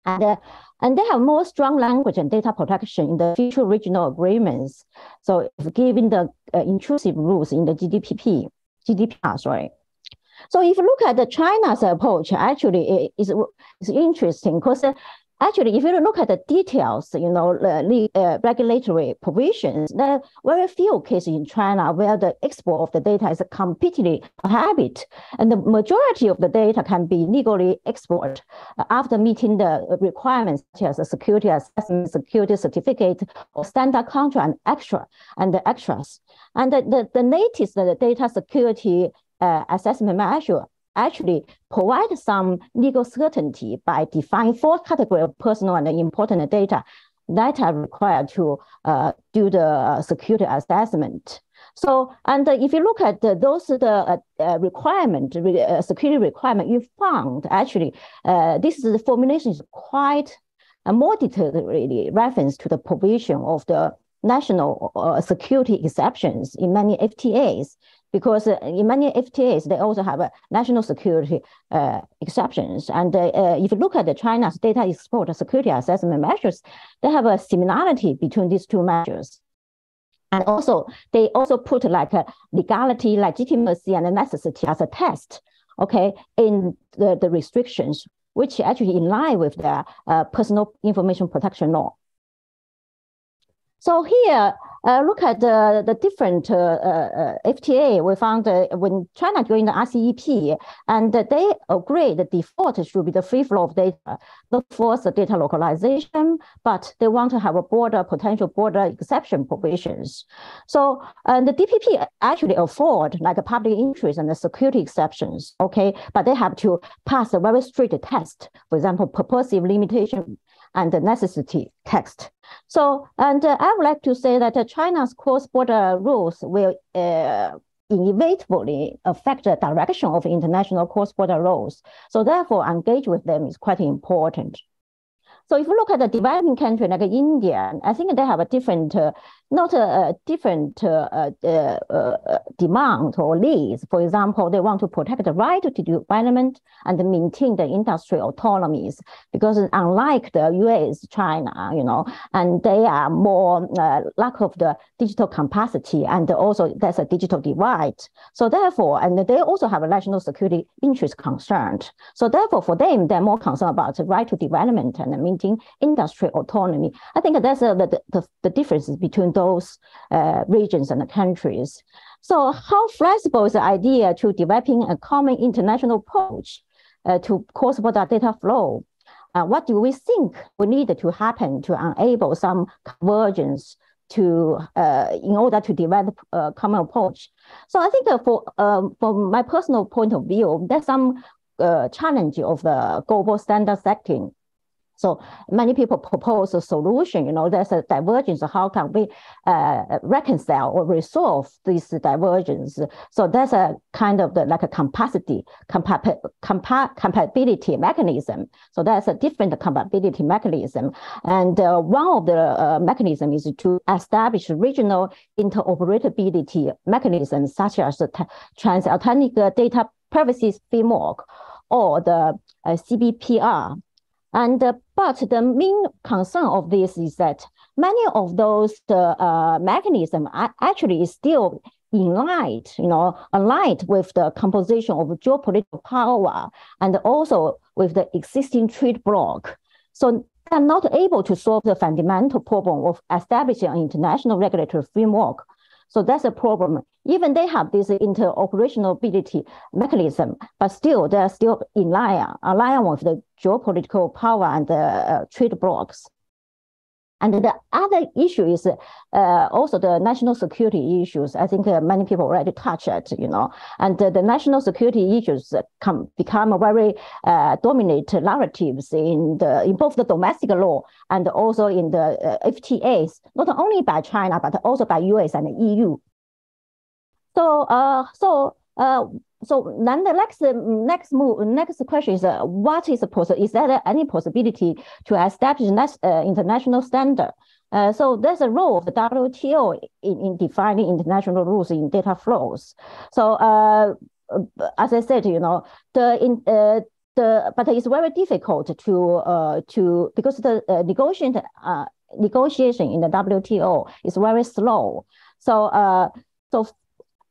And, uh, and they have more strong language and data protection in the future regional agreements. So given the uh, intrusive rules in the GDPP, GDPR, sorry. So if you look at the China's approach, actually it is it's interesting because uh, Actually, if you look at the details, you know, the uh, regulatory provisions, there are very few cases in China where the export of the data is completely prohibited, and the majority of the data can be legally exported after meeting the requirements such as a security assessment, security certificate, or standard contract and extra and the extras. And the, the, the latest the data security uh, assessment measure actually provide some legal certainty by defining four categories of personal and important data that are required to uh, do the uh, security assessment. So, and if you look at the, those the uh, uh requirement, uh, security requirement, you found actually uh, this is the formulation is quite a more detailed really reference to the provision of the national uh, security exceptions in many FTAs because uh, in many FTAs, they also have a national security uh, exceptions. And uh, uh, if you look at the China's data export security assessment measures, they have a similarity between these two measures. And also, they also put like legality, legitimacy, and necessity as a test, okay, in the, the restrictions, which actually in line with the uh, personal information protection law. So here, uh, look at the, the different uh, uh, FTA. We found when China joined the RCEP, and they agreed the default should be the free flow of data, not force data localization, but they want to have a border, potential border exception provisions. So and the DPP actually afford like a public interest and the security exceptions, okay? But they have to pass a very strict test, for example, purposive limitation and the necessity text. So, and uh, I would like to say that uh, China's cross-border rules will uh, inevitably affect the direction of international cross-border rules. So therefore, engage with them is quite important. So if you look at the developing country like India, I think they have a different uh, not a, a different uh, uh, uh, uh, demand or needs. For example, they want to protect the right to development and maintain the industry autonomies because unlike the US, China, you know, and they are more uh, lack of the digital capacity and also there's a digital divide. So therefore, and they also have a national security interest concerned. So therefore, for them, they're more concerned about the right to development and industry autonomy. I think that's uh, the, the, the differences between those uh, regions and the countries. So how flexible is the idea to developing a common international approach uh, to cross-border data flow? Uh, what do we think we need to happen to enable some convergence to uh, in order to develop a common approach? So I think for um, from my personal point of view, there's some uh, challenge of the global standard setting so many people propose a solution, you know, there's a divergence. How can we uh, reconcile or resolve this divergence? So that's a kind of the, like a capacity, compa- compa- compatibility mechanism. So that's a different compatibility mechanism. And uh, one of the uh, mechanism is to establish regional interoperability mechanisms such as the Transatlantic Data Privacy Framework or the uh, CBPR. And uh, but the main concern of this is that many of those uh, mechanisms actually is still in line, you know, aligned with the composition of geopolitical power and also with the existing trade bloc. So they're not able to solve the fundamental problem of establishing an international regulatory framework so that's a problem. Even they have this interoperationality mechanism, but still they're still in line, aligned with the geopolitical power and the uh, trade blocs. And the other issue is uh, also the national security issues. I think uh, many people already touched it, you know, and the national security issues come become very uh, dominant narratives in the in both the domestic law and also in the uh, FTAs, not only by China but also by US and the EU. So, uh, so uh, so then the next next move next question is uh, what is the is there any possibility to establish next, uh, international standard? Uh, so there's a role of the WTO in, in defining international rules in data flows. So uh, as I said, you know the in uh, the but it's very difficult to uh, to because the negotiation negotiation in the WTO is very slow. So so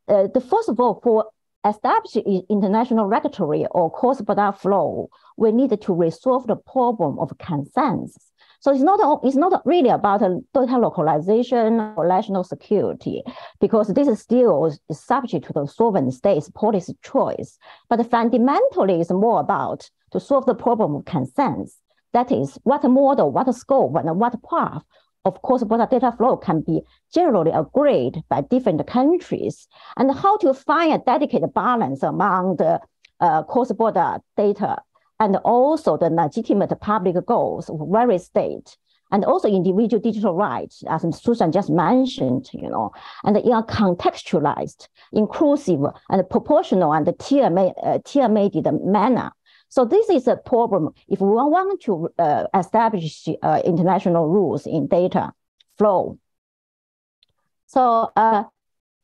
uh, the first of all for establish international regulatory or cross-border flow, we need to resolve the problem of consensus. So it's not, it's not really about data localization or national security, because this is still subject to the sovereign state's policy choice. But fundamentally, it's more about to solve the problem of consensus. That is, what model, what scope, and what path of course, border data flow can be generally agreed by different countries, and how to find a dedicated balance among the uh, cross-border data and also the legitimate public goals of various states and also individual digital rights, as Susan just mentioned, you know, and in a contextualized, inclusive, and proportional and tier-made, uh, manner. So this is a problem if we want to uh, establish uh, international rules in data flow. So uh,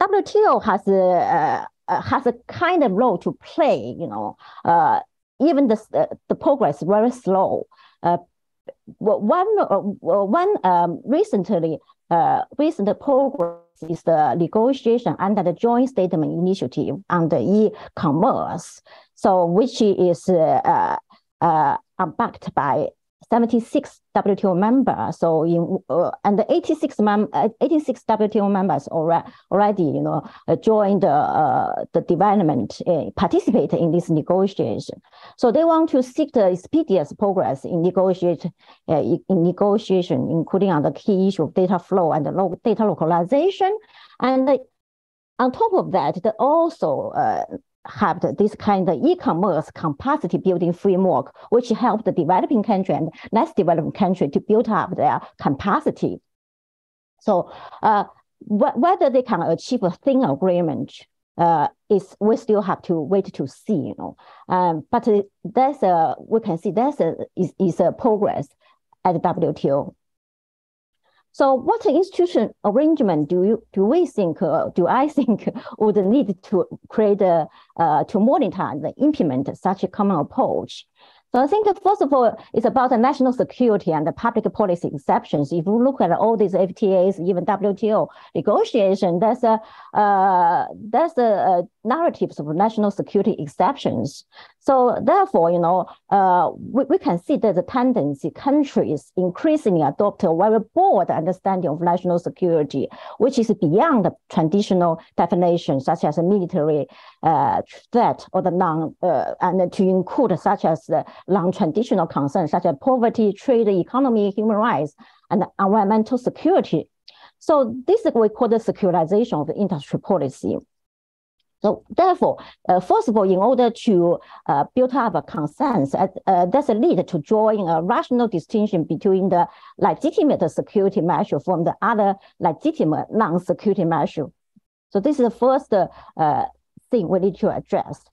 WTO has a, uh, uh, has a kind of role to play, you know, uh, even the, the progress very slow. one one um, recently, recent progress is the negotiation under the joint statement initiative on the e-commerce. So which is uh, uh, backed by 76 WTO members. So in uh, and the 86 mem- uh, 86 WTO members already already you know uh, joined uh, the development uh, participate in this negotiation. So they want to seek the expeditious progress in negotiate uh, in negotiation, including on the key issue of data flow and lo- data localization. And on top of that, they also have this kind of e-commerce capacity building framework, which help the developing country and less developed country to build up their capacity. So uh, wh whether they can achieve a thin agreement uh, is we still have to wait to see, you know. Um, but there's a we can see there's a is, is a progress at WTO. So what institution arrangement do you do we think uh, do I think would need to create a, uh, to monitor and implement such a common approach? So I think first of all, it's about the national security and the public policy exceptions. If you look at all these FTAs, even WTO negotiation, there's a uh, there's a, a narratives of national security exceptions. So therefore, you know, uh, we, we can see that the tendency countries increasingly adopt a very broad understanding of national security, which is beyond the traditional definitions such as a military uh, threat or the non, uh, and to include such as the non-traditional concerns, such as poverty, trade, economy, human rights, and environmental security. So this we call the securitization of the industry policy. So therefore, uh, first of all, in order to uh, build up a consensus, uh, uh, that's a lead to drawing a rational distinction between the legitimate security measure from the other legitimate non-security measure. So this is the first uh, thing we need to address.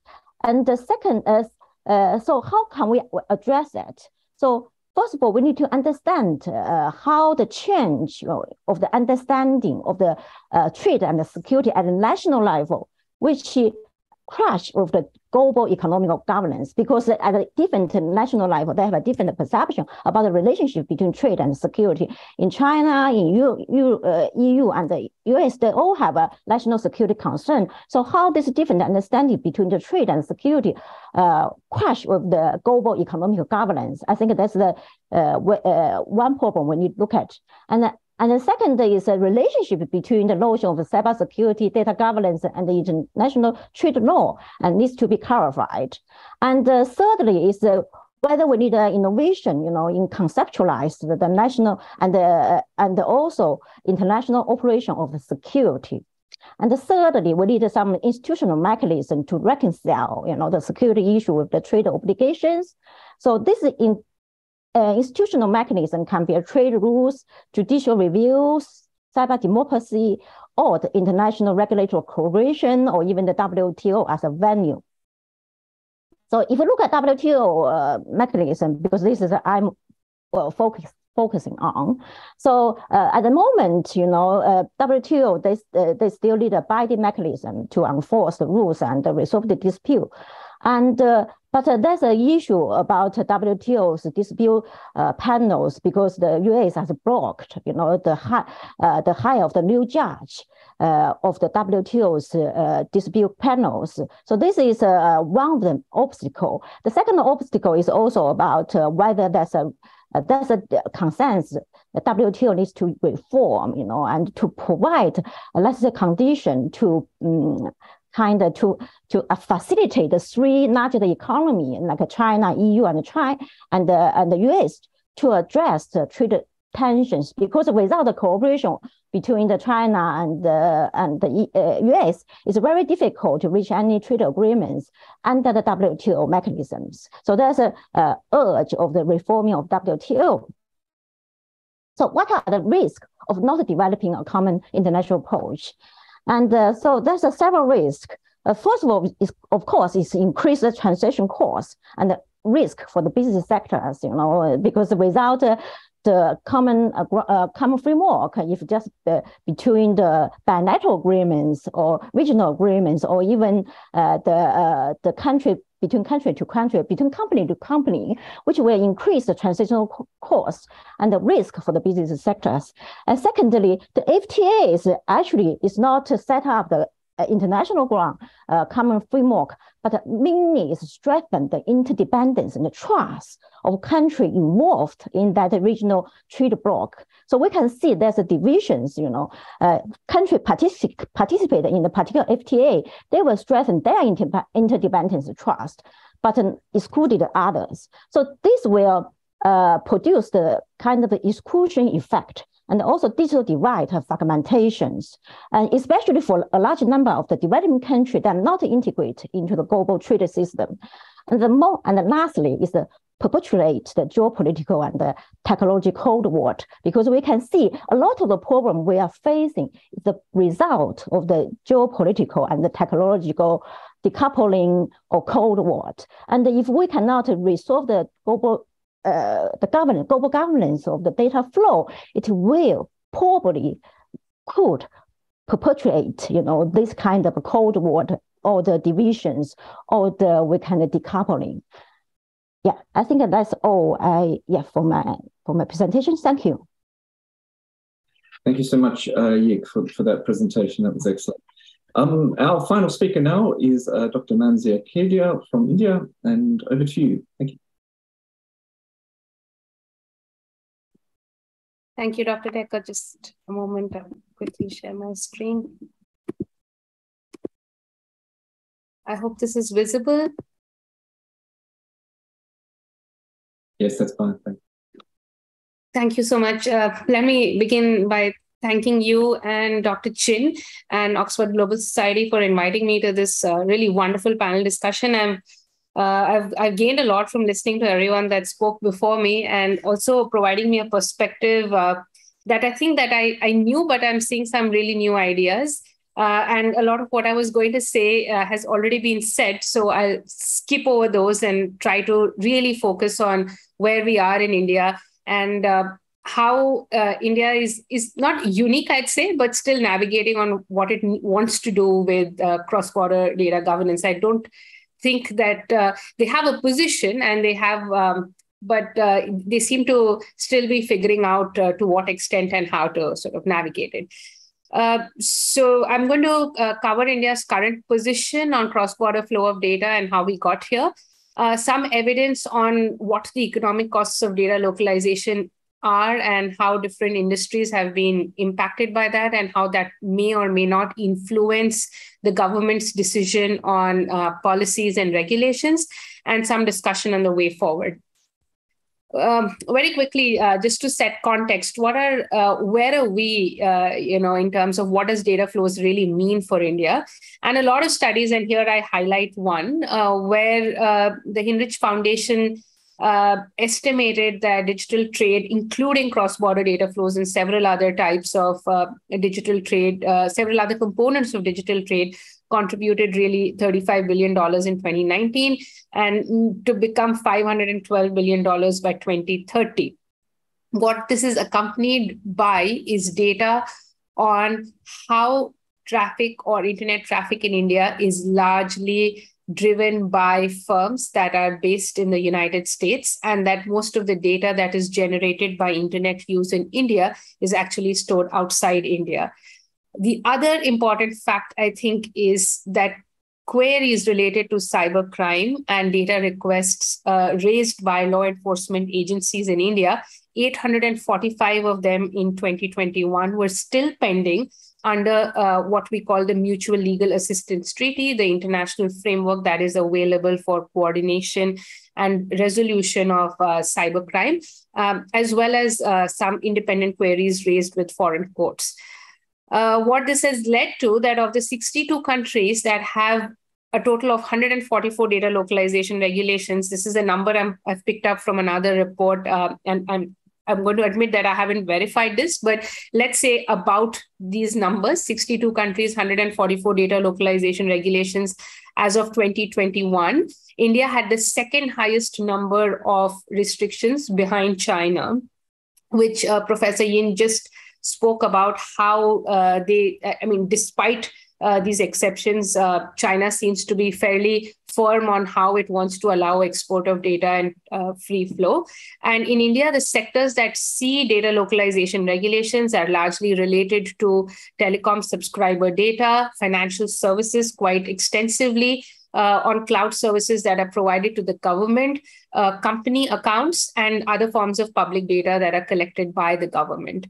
And the second is, uh, so how can we address that? So first of all, we need to understand uh, how the change of the understanding of the uh, trade and the security at the national level which crash with the global economic governance because at a different national level, they have a different perception about the relationship between trade and security. In China, in EU, EU, uh, EU and the US, they all have a national security concern. So how this different understanding between the trade and security uh, crash with the global economic governance? I think that's the uh, uh one problem when you look at. And and the second is a relationship between the notion of cybersecurity, data governance, and the international trade law, and needs to be clarified. And uh, thirdly is uh, whether we need uh, innovation, you know, in conceptualize the, the national and uh, and also international operation of the security. And thirdly, we need some institutional mechanism to reconcile, you know, the security issue with the trade obligations. So this is in, uh, institutional mechanism can be a trade rules, judicial reviews, cyber democracy, or the international regulatory cooperation, or even the WTO as a venue. So if you look at WTO uh, mechanism, because this is I'm well, focus, focusing on. So uh, at the moment, you know, uh, WTO, they, uh, they still need a binding mechanism to enforce the rules and resolve the dispute. And uh, but there's an issue about WTO's dispute uh, panels because the US has blocked, you know, the high, uh, the high of the new judge uh, of the WTO's uh, dispute panels. So this is uh, one of the obstacle. The second obstacle is also about whether there's a there's a consensus the WTO needs to reform, you know, and to provide, let's say, condition to um, kind of to to uh, facilitate the three largest economy like China, EU, and China and uh, and the US to address the trade tensions because without the cooperation between the China and the and the uh, US, it's very difficult to reach any trade agreements under the WTO mechanisms. So there's a, a urge of the reforming of WTO. So what are the risks of not developing a common international approach? And uh, so there's a several risks. Uh, first of all, is, of course, is increase the transaction cost and the risk for the business sectors, you know, because without uh, the common uh, uh, common framework, if just uh, between the bilateral agreements or regional agreements, or even uh, the uh, the country between country to country, between company to company, which will increase the transitional cost and the risk for the business sectors. And secondly, the FTA is actually is not set up the international ground uh, common framework, but mainly is strengthen the interdependence and the trust of country involved in that regional trade bloc. So we can see there's a divisions, you know, uh, country particip- participate in the particular FTA, they will strengthen their inter- interdependence trust, but um, excluded others. So this will uh, produce the kind of exclusion effect and also digital divide fragmentations, and especially for a large number of the developing countries that are not integrated into the global trade system. And the more, and lastly is the perpetuate the geopolitical and the technology cold war because we can see a lot of the problem we are facing is the result of the geopolitical and the technological decoupling or cold war and if we cannot resolve the global uh, the governance, global governance of the data flow, it will probably could perpetuate, you know, this kind of cold war or the divisions or the we kind of decoupling. Yeah, I think that's all I yeah for my for my presentation. Thank you. Thank you so much, uh, Yik, for, for that presentation. That was excellent. Um, our final speaker now is uh, Dr. Mansi Kedia from India, and over to you. Thank you. Thank you, Dr. Decker. Just a moment, I'll quickly share my screen. I hope this is visible. Yes, that's fine. Thank you. Thank you so much. Uh, let me begin by thanking you and Dr. Chin and Oxford Global Society for inviting me to this uh, really wonderful panel discussion. I'm uh, I've, I've gained a lot from listening to everyone that spoke before me and also providing me a perspective uh, that I think that I, I knew, but I'm seeing some really new ideas. Uh, and a lot of what I was going to say uh, has already been said. So I'll skip over those and try to really focus on where we are in India and uh, how uh, India is is not unique, I'd say, but still navigating on what it wants to do with cross-border data governance. I don't think that uh, they have a position and they have um, but uh, they seem to still be figuring out uh, to what extent and how to sort of navigate it. Uh, so i'm going to uh, cover india's current position on cross-border flow of data and how we got here. Uh, some evidence on what the economic costs of data localization are and how different industries have been impacted by that and how that may or may not influence the government's decision on uh, policies and regulations and some discussion on the way forward. Um, very quickly uh, just to set context what are uh, where are we uh, you know in terms of what does data flows really mean for india? And a lot of studies and here i highlight one uh, where uh, the hinrich foundation uh, estimated that digital trade, including cross-border data flows and several other types of uh, digital trade, uh, several other components of digital trade, contributed really $35 billion in 2019 and to become $512 billion by 2030. What this is accompanied by is data on how traffic or internet traffic in India is largely driven by firms that are based in the United States, and that most of the data that is generated by internet use in India is actually stored outside India. The other important fact, I think, is that queries related to cybercrime and data requests uh, raised by law enforcement agencies in India, 845 of them in 2021 were still pending under uh, what we call the Mutual Legal Assistance Treaty, the international framework that is available for coordination and resolution of uh, cybercrime, um, as well as uh, some independent queries raised with foreign courts. Uh, what this has led to that of the 62 countries that have a total of 144 data localization regulations. This is a number i have picked up from another report, uh, and I'm I'm going to admit that I haven't verified this, but let's say about these numbers 62 countries, 144 data localization regulations as of 2021. India had the second highest number of restrictions behind China, which uh, Professor Yin just spoke about how uh, they, I mean, despite uh, these exceptions, uh, China seems to be fairly firm on how it wants to allow export of data and uh, free flow. And in India, the sectors that see data localization regulations are largely related to telecom subscriber data, financial services quite extensively, uh, on cloud services that are provided to the government, uh, company accounts, and other forms of public data that are collected by the government.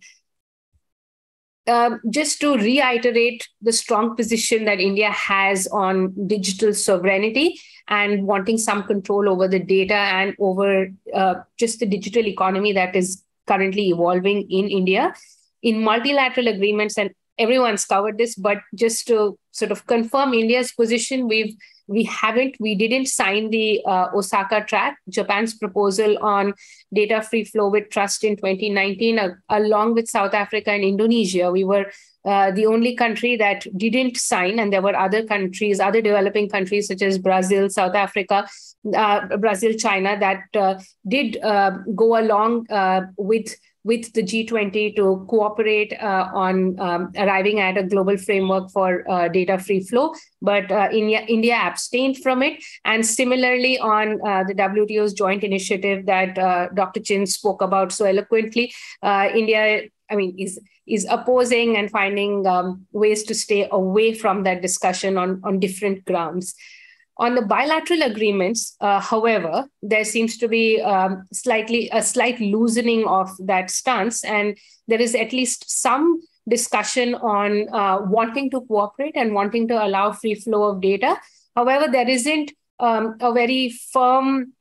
Um, just to reiterate the strong position that India has on digital sovereignty and wanting some control over the data and over uh, just the digital economy that is currently evolving in India. In multilateral agreements, and everyone's covered this, but just to sort of confirm India's position, we've we haven't we didn't sign the uh, osaka track. Japan's proposal on data free flow with trust in 2019 uh, along with south africa and indonesia we were uh, the only country that didn't sign and there were other countries other developing countries such as brazil south africa uh, brazil china that uh, did uh, go along with with the G20 to cooperate uh, on um, arriving at a global framework for uh, data free flow. But uh, India, India abstained from it. And similarly, on uh, the WTO's joint initiative that uh, Dr. Chin spoke about so eloquently, uh, India, I mean, is is opposing and finding um, ways to stay away from that discussion on, on different grounds. On the bilateral agreements, uh, however, there seems to be um, slightly a slight loosening of that stance, and there is at least some discussion on uh, wanting to cooperate and wanting to allow free flow of data. However, there isn't um, a very firm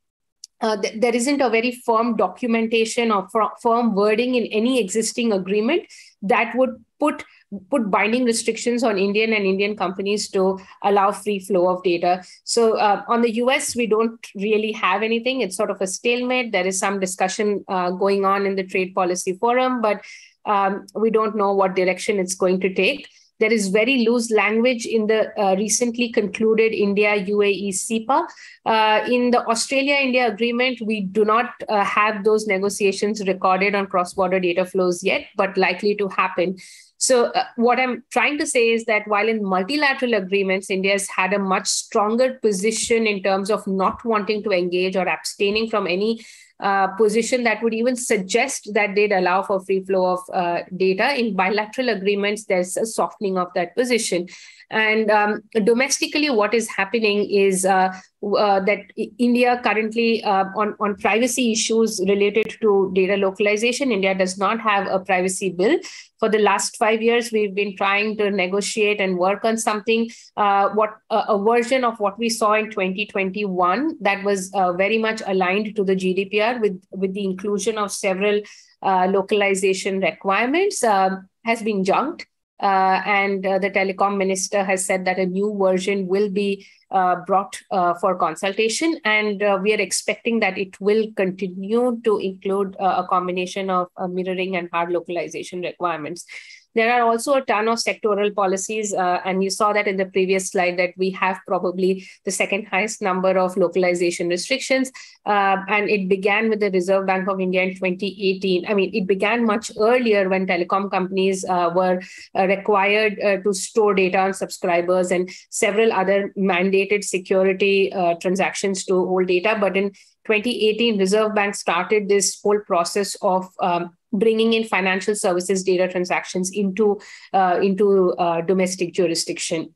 uh, th- there isn't a very firm documentation or firm wording in any existing agreement that would put put binding restrictions on Indian and Indian companies to allow free flow of data. So uh, on the US, we don't really have anything. It's sort of a stalemate. There is some discussion uh, going on in the Trade Policy Forum, but um, we don't know what direction it's going to take. There is very loose language in the uh, recently concluded India UAE CEPA. Uh, in the Australia India agreement, we do not uh, have those negotiations recorded on cross border data flows yet, but likely to happen. So, uh, what I'm trying to say is that while in multilateral agreements, India has had a much stronger position in terms of not wanting to engage or abstaining from any uh, position that would even suggest that they'd allow for free flow of uh, data. In bilateral agreements, there's a softening of that position. And um, domestically, what is happening is uh, uh, that India currently, uh, on, on privacy issues related to data localization, India does not have a privacy bill. For the last five years, we've been trying to negotiate and work on something, uh, what a version of what we saw in 2021 that was uh, very much aligned to the GDPR with, with the inclusion of several uh, localization requirements um, has been junked. Uh, and uh, the telecom minister has said that a new version will be uh, brought uh, for consultation. And uh, we are expecting that it will continue to include uh, a combination of mirroring and hard localization requirements. There are also a ton of sectoral policies, uh, and you saw that in the previous slide that we have probably the second highest number of localization restrictions. Uh, and it began with the Reserve Bank of India in 2018. I mean, it began much earlier when telecom companies uh, were uh, required uh, to store data on subscribers and several other mandated security uh, transactions to hold data. But in 2018, Reserve Bank started this whole process of um, bringing in financial services data transactions into uh, into uh, domestic jurisdiction.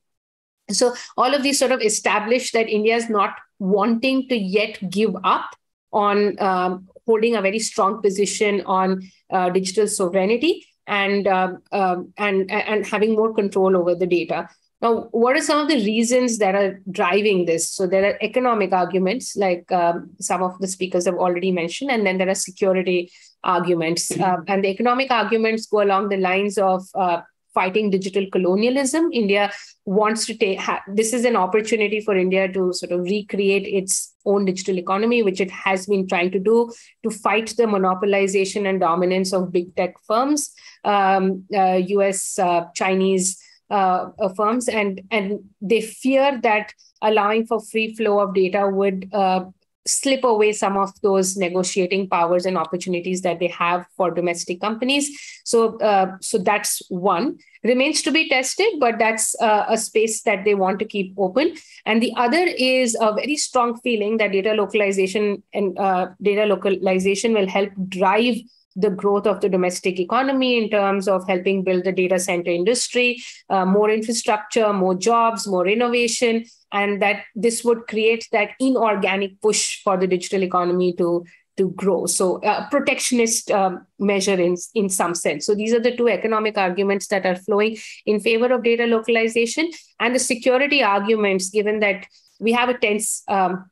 So all of these sort of establish that india is not wanting to yet give up on um, holding a very strong position on uh, digital sovereignty and um, um, and and having more control over the data now, what are some of the reasons that are driving this? So, there are economic arguments, like um, some of the speakers have already mentioned, and then there are security arguments. Uh, and the economic arguments go along the lines of uh, fighting digital colonialism. India wants to take ha- this is an opportunity for India to sort of recreate its own digital economy, which it has been trying to do to fight the monopolization and dominance of big tech firms, um, uh, US, uh, Chinese uh, firms, and and they fear that allowing for free flow of data would uh, slip away some of those negotiating powers and opportunities that they have for domestic companies. So, uh, so that's one remains to be tested, but that's uh, a space that they want to keep open. And the other is a very strong feeling that data localization and uh, data localization will help drive the growth of the domestic economy in terms of helping build the data center industry, uh, more infrastructure, more jobs, more innovation, and that this would create that inorganic push for the digital economy to to grow. So, uh, protectionist um, measure in, in some sense. So, these are the two economic arguments that are flowing in favor of data localization and the security arguments, given that we have a tense um,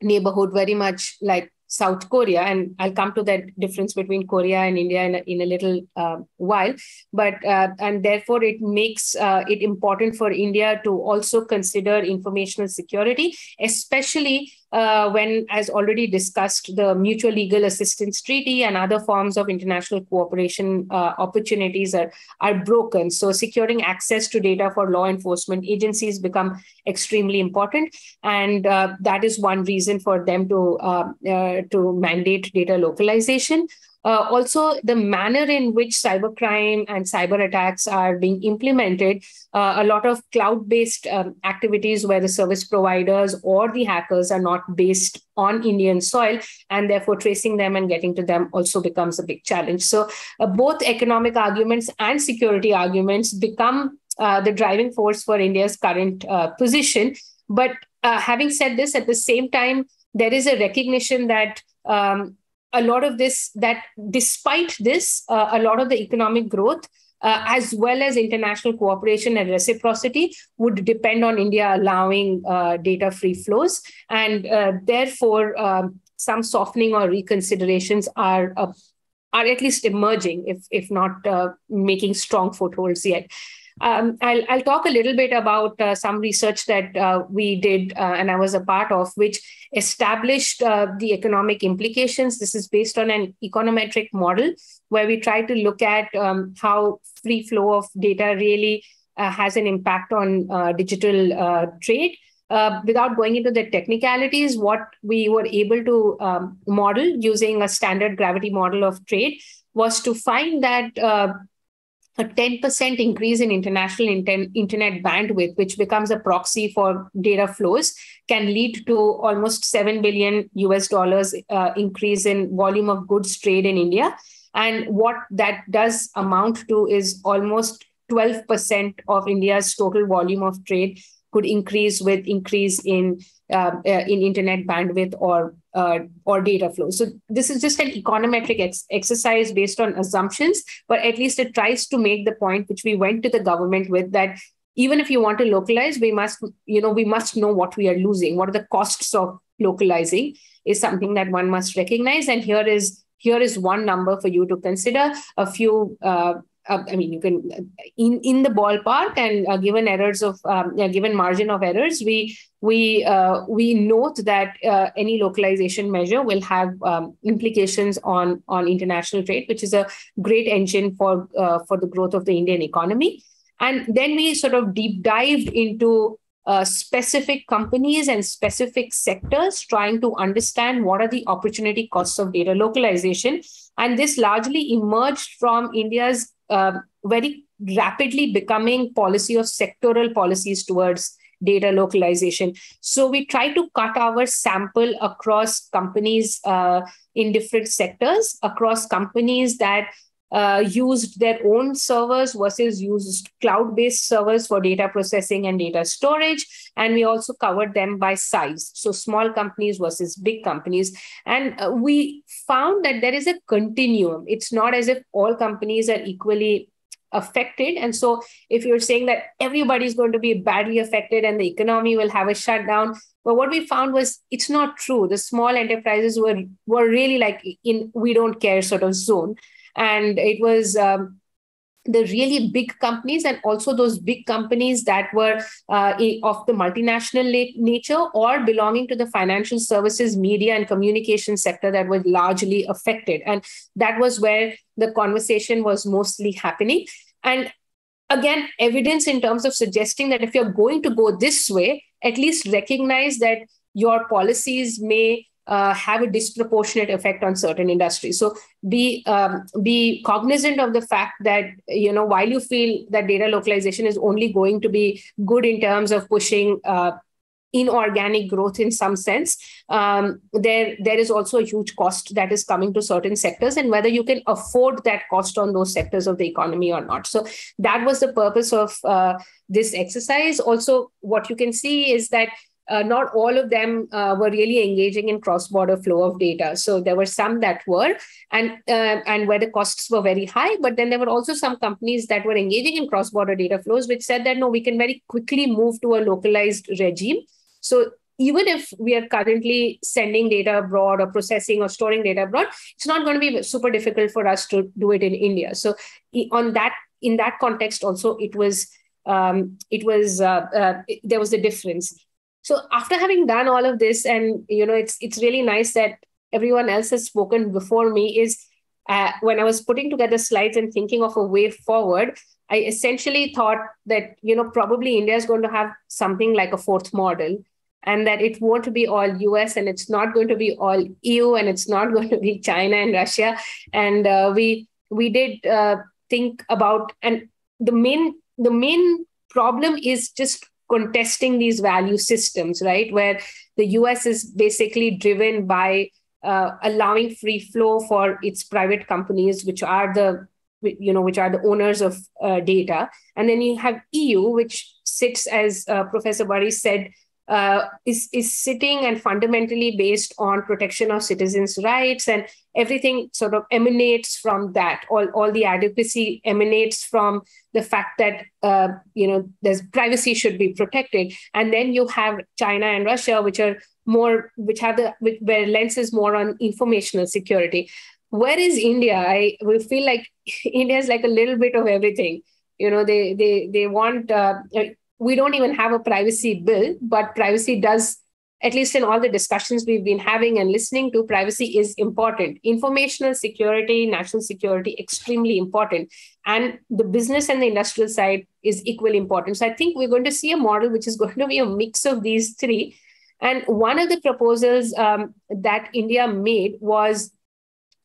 neighborhood very much like South Korea, and I'll come to that difference between Korea and India in a, in a little uh, while. But uh, and therefore, it makes uh, it important for India to also consider informational security, especially uh, when, as already discussed, the Mutual Legal Assistance Treaty and other forms of international cooperation uh, opportunities are, are broken. So, securing access to data for law enforcement agencies become extremely important, and uh, that is one reason for them to uh, uh, to mandate data localization. Uh, also, the manner in which cybercrime and cyber attacks are being implemented, uh, a lot of cloud based um, activities where the service providers or the hackers are not based on Indian soil, and therefore tracing them and getting to them also becomes a big challenge. So, uh, both economic arguments and security arguments become uh, the driving force for India's current uh, position. But uh, having said this, at the same time, there is a recognition that um, a lot of this that despite this uh, a lot of the economic growth uh, as well as international cooperation and reciprocity would depend on india allowing uh, data free flows. And uh, therefore um, some softening or reconsiderations are uh, are at least emerging if if not uh, making strong footholds yet um, I'll, I'll talk a little bit about uh, some research that uh, we did uh, and I was a part of, which established uh, the economic implications. This is based on an econometric model where we try to look at um, how free flow of data really uh, has an impact on uh, digital trade. without going into the technicalities, what we were able to um, model using a standard gravity model of trade was to find that a 10% increase in international internet bandwidth, which becomes a proxy for data flows, can lead to almost 7 billion US dollars uh, increase in volume of goods trade in India. And what that does amount to is almost 12% of India's total volume of trade could increase with increase in uh, uh, in internet bandwidth or uh, or data flow. So this is just an econometric ex- exercise based on assumptions, but at least it tries to make the point which we went to the government with that even if you want to localize, we must you know we must know what we are losing. What are the costs of localizing is something that one must recognize. And here is here is one number for you to consider. A few uh, uh, I mean, you can in in the ballpark and uh, given errors of um, given margin of errors, we we uh, we note that uh, any localization measure will have um, implications on on international trade, which is a great engine for uh, for the growth of the Indian economy. And then we sort of deep dived into uh, specific companies and specific sectors trying to understand what are the opportunity costs of data localization. And this largely emerged from India's uh, very rapidly becoming policy of sectoral policies towards data localization. So we try to cut our sample across companies uh, in different sectors, across companies that uh, used their own servers versus used cloud based servers for data processing and data storage. And we also covered them by size. So small companies versus big companies. And uh, we found that there is a continuum. It's not as if all companies are equally affected. And so if you're saying that everybody's going to be badly affected and the economy will have a shutdown, but what we found was it's not true. The small enterprises were were really like in we don't care sort of zone and it was um, the really big companies and also those big companies that were uh, of the multinational nature or belonging to the financial services media and communication sector that were largely affected. And that was where the conversation was mostly happening. And again evidence in terms of suggesting that if you're going to go this way at least recognize that your policies may uh, have a disproportionate effect on certain industries. So be um, be cognizant of the fact that you know while you feel that data localization is only going to be good in terms of pushing uh, inorganic growth in some sense um, there there is also a huge cost that is coming to certain sectors and whether you can afford that cost on those sectors of the economy or not so that was the purpose of uh, this exercise also what you can see is that uh, not all of them uh, were really engaging in cross-border flow of data. So there were some that were, and uh, and where the costs were very high. But then there were also some companies that were engaging in cross-border data flows, which said that no, we can very quickly move to a localized regime so even if we are currently sending data abroad or processing or storing data abroad, it's not going to be super difficult for us to do it in India. So on that, in that context, also it was um, it was uh, uh, there was a difference. So after having done all of this, and you know, it's it's really nice that everyone else has spoken before me. Is uh, when I was putting together slides and thinking of a way forward, I essentially thought that you know probably India is going to have something like a fourth model and that it won't be all US and it's not going to be all EU and it's not going to be China and Russia. And uh, we we did uh, think about and the main the main problem is just contesting these value systems, right? Where the US is basically driven by uh, allowing free flow for its private companies, which are the you know which are the owners of uh, data, and then you have EU, which sits as uh, Professor Burri said uh, is, is sitting and fundamentally based on protection of citizens' rights and everything sort of emanates from that. All, all the adequacy emanates from the fact that uh, you know there's privacy should be protected. And then you have China and Russia, which are more which have the which, where lens is more on informational security. Where is India? I we feel like India is like a little bit of everything you know they they they want uh, we don't even have a privacy bill, but privacy does, at least in all the discussions we've been having and listening to, privacy is important. Informational security, national security, extremely important. And the business and the industrial side is equally important. So I think we're going to see a model which is going to be a mix of these three. And one of the proposals um, that India made was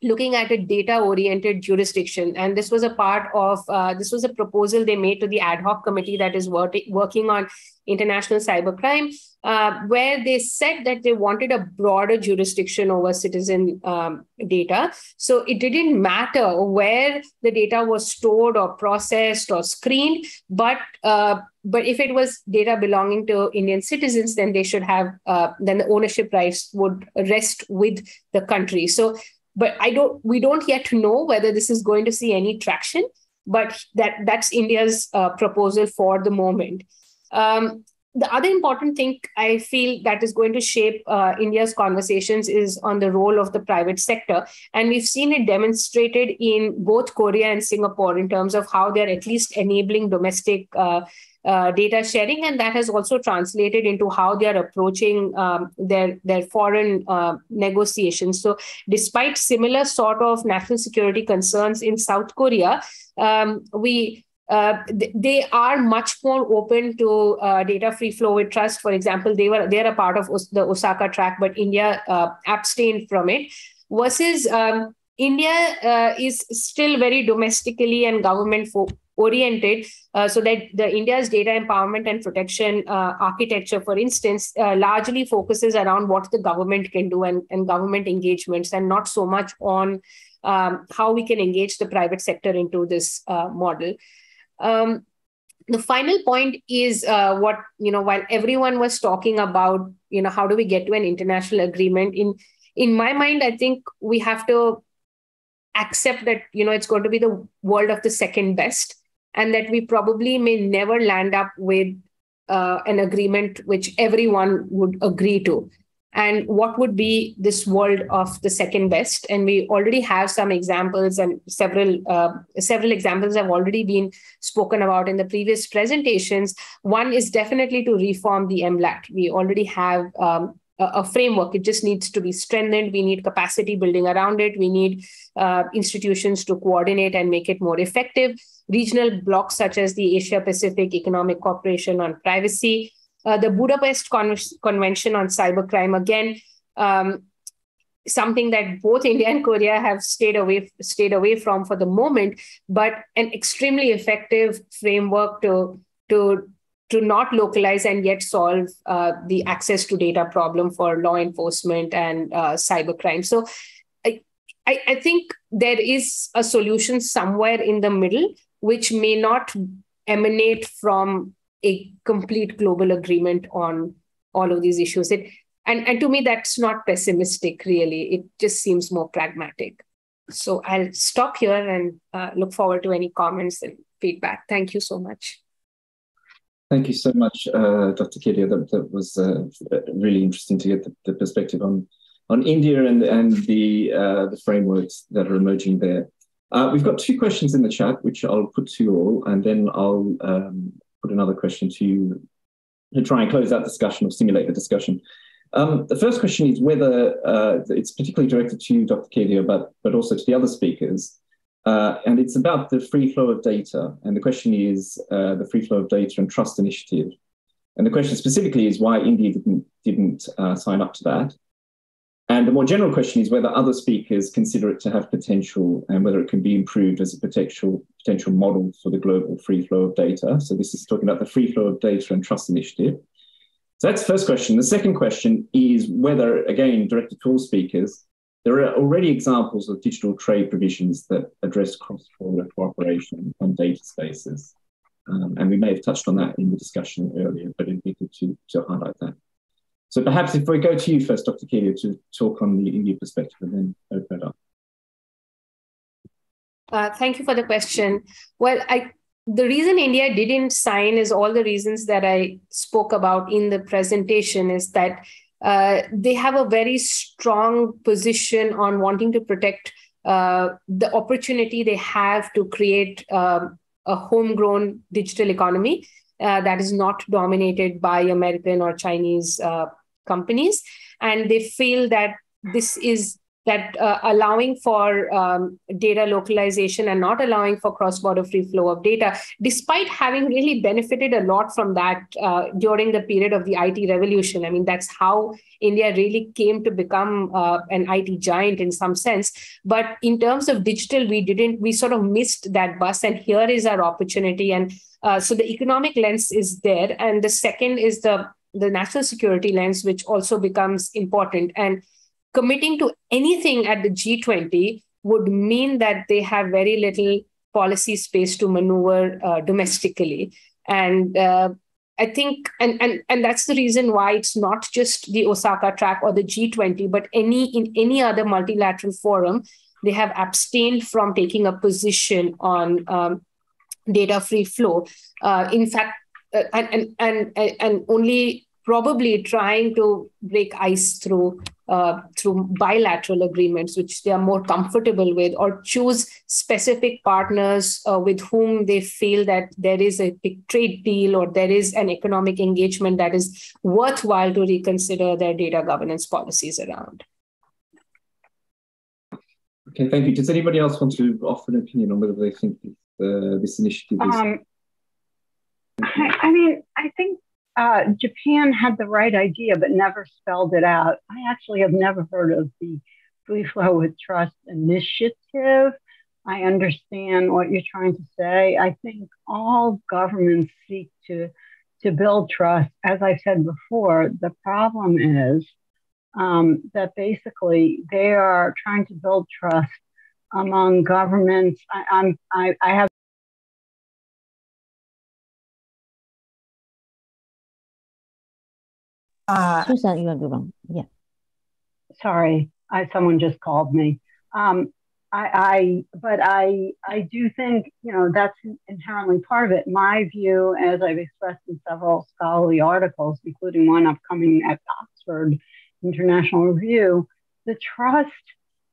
looking at a data oriented jurisdiction. And this was a part of uh, this was a proposal they made to the ad hoc committee that is wor- working on international cybercrime uh, where they said that they wanted a broader jurisdiction over citizen um, data. So it didn't matter where the data was stored or processed or screened but uh, but if it was data belonging to indian citizens then they should have uh, then the ownership rights would rest with the country. So but i don't we don't yet know whether this is going to see any traction but that that's india's uh, proposal for the moment um, the other important thing I feel that is going to shape uh, India's conversations is on the role of the private sector. And we've seen it demonstrated in both Korea and Singapore in terms of how they're at least enabling domestic uh, uh, data sharing, and that has also translated into how they are approaching um, their their foreign uh, negotiations. So, despite similar sort of national security concerns in South Korea, um, we uh, they are much more open to uh, data free flow with trust. For example, they were they're a part of the Osaka track, but India uh, abstained from it. Versus um, India is still very domestically and government fo- oriented uh, so that the india's data empowerment and protection uh, architecture for instance uh, largely focuses around what the government can do and, and government engagements and not so much on um, how we can engage the private sector into this uh, model. Um, the final point is uh, what you know while everyone was talking about you know how do we get to an international agreement in in my mind i think we have to accept that you know it's going to be the world of the second best and that we probably may never land up with uh, an agreement which everyone would agree to and what would be this world of the second best and we already have some examples and several uh, several examples have already been spoken about in the previous presentations one is definitely to reform the mlat we already have um, a framework. It just needs to be strengthened. We need capacity building around it. We need uh, institutions to coordinate and make it more effective regional blocs such as the Asia Pacific Economic Cooperation on Privacy, uh, the Budapest Con- Convention on Cybercrime, again, um, something that both India and Korea have stayed away stayed away from for the moment, but an extremely effective framework to to to not localize and yet solve uh, the access to data problem for law enforcement and uh, cybercrime. So I, I, I think there is a solution somewhere in the middle, which may not emanate from a complete global agreement on all of these issues. It and and to me that's not pessimistic really. It just seems more pragmatic. So i'll stop here and uh, look forward to any comments and feedback. Thank you so much. Thank you so much uh, dr. Kedia. That, that was uh, really interesting to get the, the, perspective on on india and and the uh, the frameworks that are emerging there uh, we've got two questions in the chat which i'll put to you all and then i'll um, put another question to you to try and close that discussion or stimulate the discussion um, the first question is whether uh, it's particularly directed to you, Dr. Kedia, but, but also to the other speakers. Uh, and it's about the free flow of data. And the question is uh, the free flow of data and trust initiative. And the question specifically is why India didn't, didn't uh, sign up to that. And the more general question is whether other speakers consider it to have potential and whether it can be improved as a potential, potential model for the global free flow of data. So this is talking about the free flow of data and trust initiative. So that's the first question. The second question is whether, again, directed to all speakers, there are already examples of digital trade provisions that address cross-border cooperation on data spaces. Um, and we may have touched on that in the discussion earlier, but it'd be good to, to highlight that. So perhaps if we go to you first, Dr. Kedia, to talk on the India perspective and then open it up. Uh, thank you for the question. Well, I the reason India didn't sign is all the reasons that I spoke about in the presentation is that uh, they have a very strong position on wanting to protect uh, the opportunity they have to create um, a homegrown digital economy uh, that is not dominated by American or Chinese uh, companies. And they feel that this is that uh, allowing for um, data localization and not allowing for cross-border free flow of data, despite having really benefited a lot from that uh, during the period of the IT revolution. I mean, that's how India really came to become uh, an IT giant in some sense. But in terms of digital, we didn't, we sort of missed that bus. And here is our opportunity. And uh, so the economic lens is there. And the second is the the national security lens, which also becomes important. And committing to anything at the G20 would mean that they have very little policy space to maneuver uh, domestically. And uh, I think, and, and, and that's the reason why it's not just the Osaka track or the G20, but any in any other multilateral forum, they have abstained from taking a position on um, data free flow. Uh, in fact, uh, and, and, and, and only probably trying to break ice through uh, through bilateral agreements, which they are more comfortable with, or choose specific partners uh, with whom they feel that there is a big trade deal or there is an economic engagement that is worthwhile to reconsider their data governance policies around. Okay, thank you. Does anybody else want to offer an opinion on whether they think uh, this initiative is? Um, I, I mean, I think uh, Japan had the right idea but never spelled it out. I actually have never heard of the Free Flow with Trust initiative. I understand what you're trying to say. I think all governments seek to to build trust. As I said before, the problem is um, that basically they are trying to build trust among governments. I, I'm I, I have Uh, Susan, you want to go Yeah. Sorry, I someone just called me. Um, I, I, but I, I do think you know that's inherently part of it. My view, as I've expressed in several scholarly articles, including one upcoming at Oxford International Review, the trust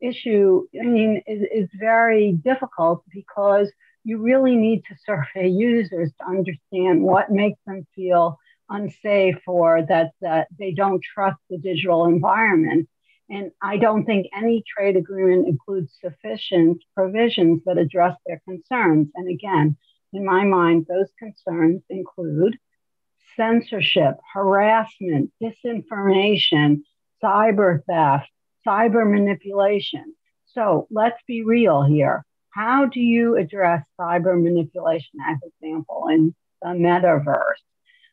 issue, I mean, is, is very difficult because you really need to survey users to understand what makes them feel unsafe or that, that they don't trust the digital environment. And I don't think any trade agreement includes sufficient provisions that address their concerns. And again, in my mind, those concerns include censorship, harassment, disinformation, cyber theft, cyber manipulation. So let's be real here. How do you address cyber manipulation, as example, in the metaverse?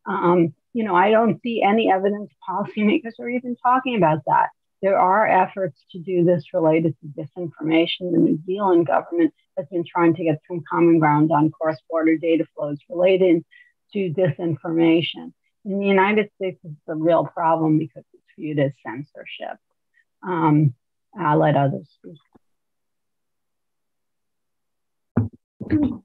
Um, you know, I don't see any evidence policymakers are even talking about that. There are efforts to do this related to disinformation. The New Zealand government has been trying to get some common ground on cross border data flows related to disinformation. In the United States, it's a real problem because it's viewed as censorship. Um, I'll let others speak.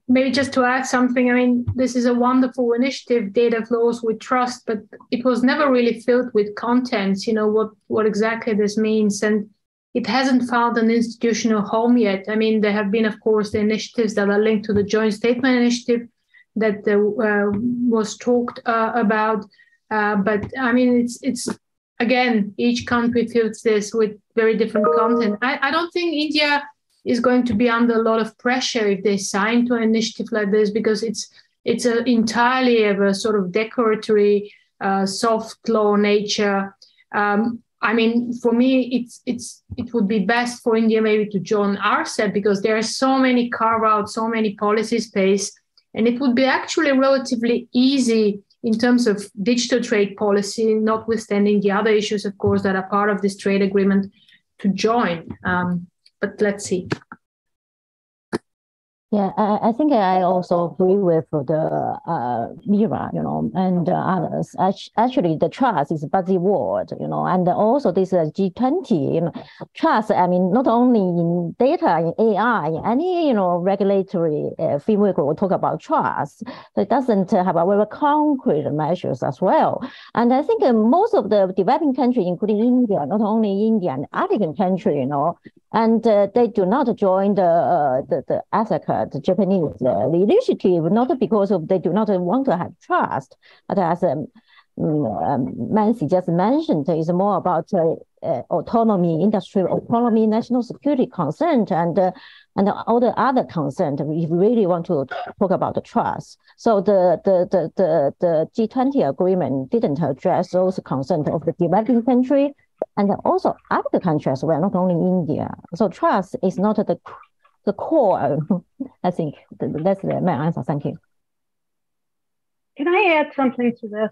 Maybe just to add something, I mean, this is a wonderful initiative, data flows with trust, but it was never really filled with contents, you know, what, what exactly this means. And it hasn't found an institutional home yet. I mean, there have been, of course, the initiatives that are linked to the joint statement initiative that uh, was talked uh, about. Uh, but I mean, it's, it's, again, each country fills this with very different content. I, I don't think India is going to be under a lot of pressure if they sign to an initiative like this because it's it's a, entirely of a sort of decoratory uh, soft law nature. Um, I mean, for me, it's it's it would be best for India maybe to join RCEP because there are so many carve out, so many policy space, and it would be actually relatively easy in terms of digital trade policy, notwithstanding the other issues, of course, that are part of this trade agreement, to join. Um, but let's see. Yeah, I, I think I also agree with the uh, Mira, you know, and uh, others. Actually, the trust is a buzzword, you know, and also this uh, G20 you know, trust. I mean, not only in data, in AI, any you know regulatory uh, framework, will talk about trust. It doesn't have a very concrete measures as well. And I think uh, most of the developing countries, including India, not only India and African country, you know, and uh, they do not join the uh, the, the the Japanese uh, initiative, not because of they do not want to have trust, but as um, mm, um, just mentioned, is more about uh, uh, autonomy, industrial autonomy, national security concern, and uh, and all the other concerns. We really want to talk about the trust. So the the the the, the G20 agreement didn't address those concerns of the developing country and also other countries well, not only India. So trust is not the the core. I think that's the, my answer. Thank you. Can I add something to this?